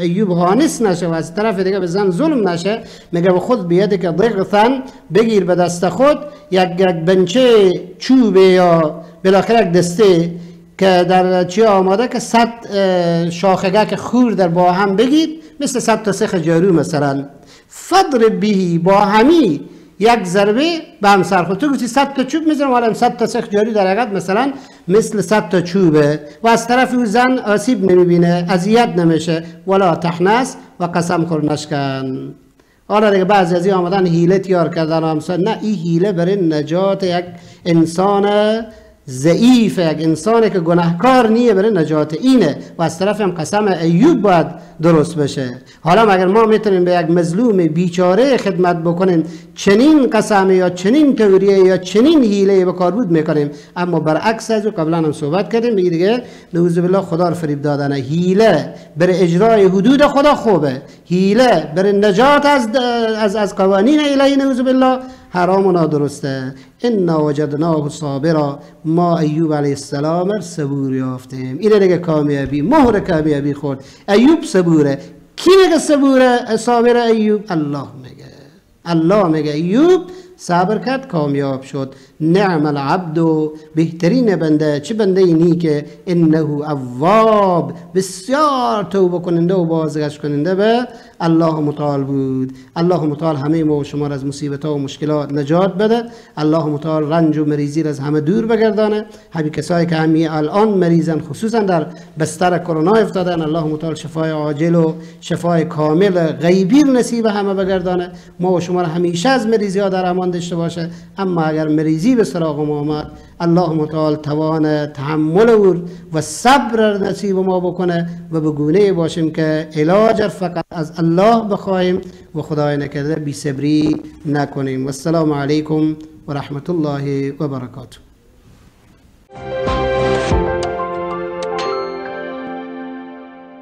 ایوب حانس نشه و از طرف دیگه به زن ظلم نشه میگه به خود بیاده که ضغطن بگیر به دست خود یک, یک بنچه چوبه یا بالاخره یک دسته که در چی آماده که صد که خور در با هم بگیر مثل صد تا سخ جارو مثلا. فضر بهی با همی یک ضربه به هم سر خود تو گفتی صد تا چوب می‌زنم حالا صد تا سخ جاری در حقیقت مثلا مثل صد تا چوبه. و از طرف او زن آسیب نمی‌بینه اذیت نمیشه. ولا تحنس و قسم خور نشکن حالا دیگه بعضی از این آمدن حیله تیار کردن نه این حیله برای نجات یک انسان ضعیف یک انسانی که گناهکار نیه برای نجات اینه. و از طرف هم قسم ایوب باید درست بشه. حالا اگر ما می‌تونیم به یک مظلوم بیچاره خدمت بکنیم چنین قسم یا چنین توریه یا چنین حیله به کار بود می‌کنیم. اما برعکس از قبلا هم صحبت کردیم. میگه دیگه نعوذ بالله خدا رو فریب دادن حیله برای اجرای حدود خدا خوبه. حیله برای نجات از از, از قوانین الهی نعوذ بالله. حرام و نادرسته. انا وجدناه صابرا. ما ایوب علیه السلام صبور یافتیم. اینه دیگه کامیابی مهر کامیابی خورد. ایوب صبوره. کی میگه صبوره؟ صابر ایوب؟ الله میگه. الله میگه. ایوب صبر کرد کامیاب شد. نعم العبد بهترین بنده. چه بنده اینی که انه اواب بسیار توبه کننده و بازگشت کننده به الله متعال بود. الله متعال همه ما و شما را از مصیبت ها و مشکلات نجات بده. الله متعال رنج و مریضی را از همه دور بگردانه. همین کسایی که همی الان مریضن خصوصا در بستر کرونا افتادن الله متعال شفای عاجل و شفای کامل غیبی نصیب همه بگردانه. ما و شما را همیشه از مریضی ها در امان داشته باشه. اما اگر مریضی به سراغ ما آمد. الله متعال توان تحمل او و صبر نصیب ما بکنه و به گونه باشیم که علاج فقط از الله بخواهیم و خدای نکرده بی صبری نکنیم. و السلام علیکم و رحمت الله و برکاته.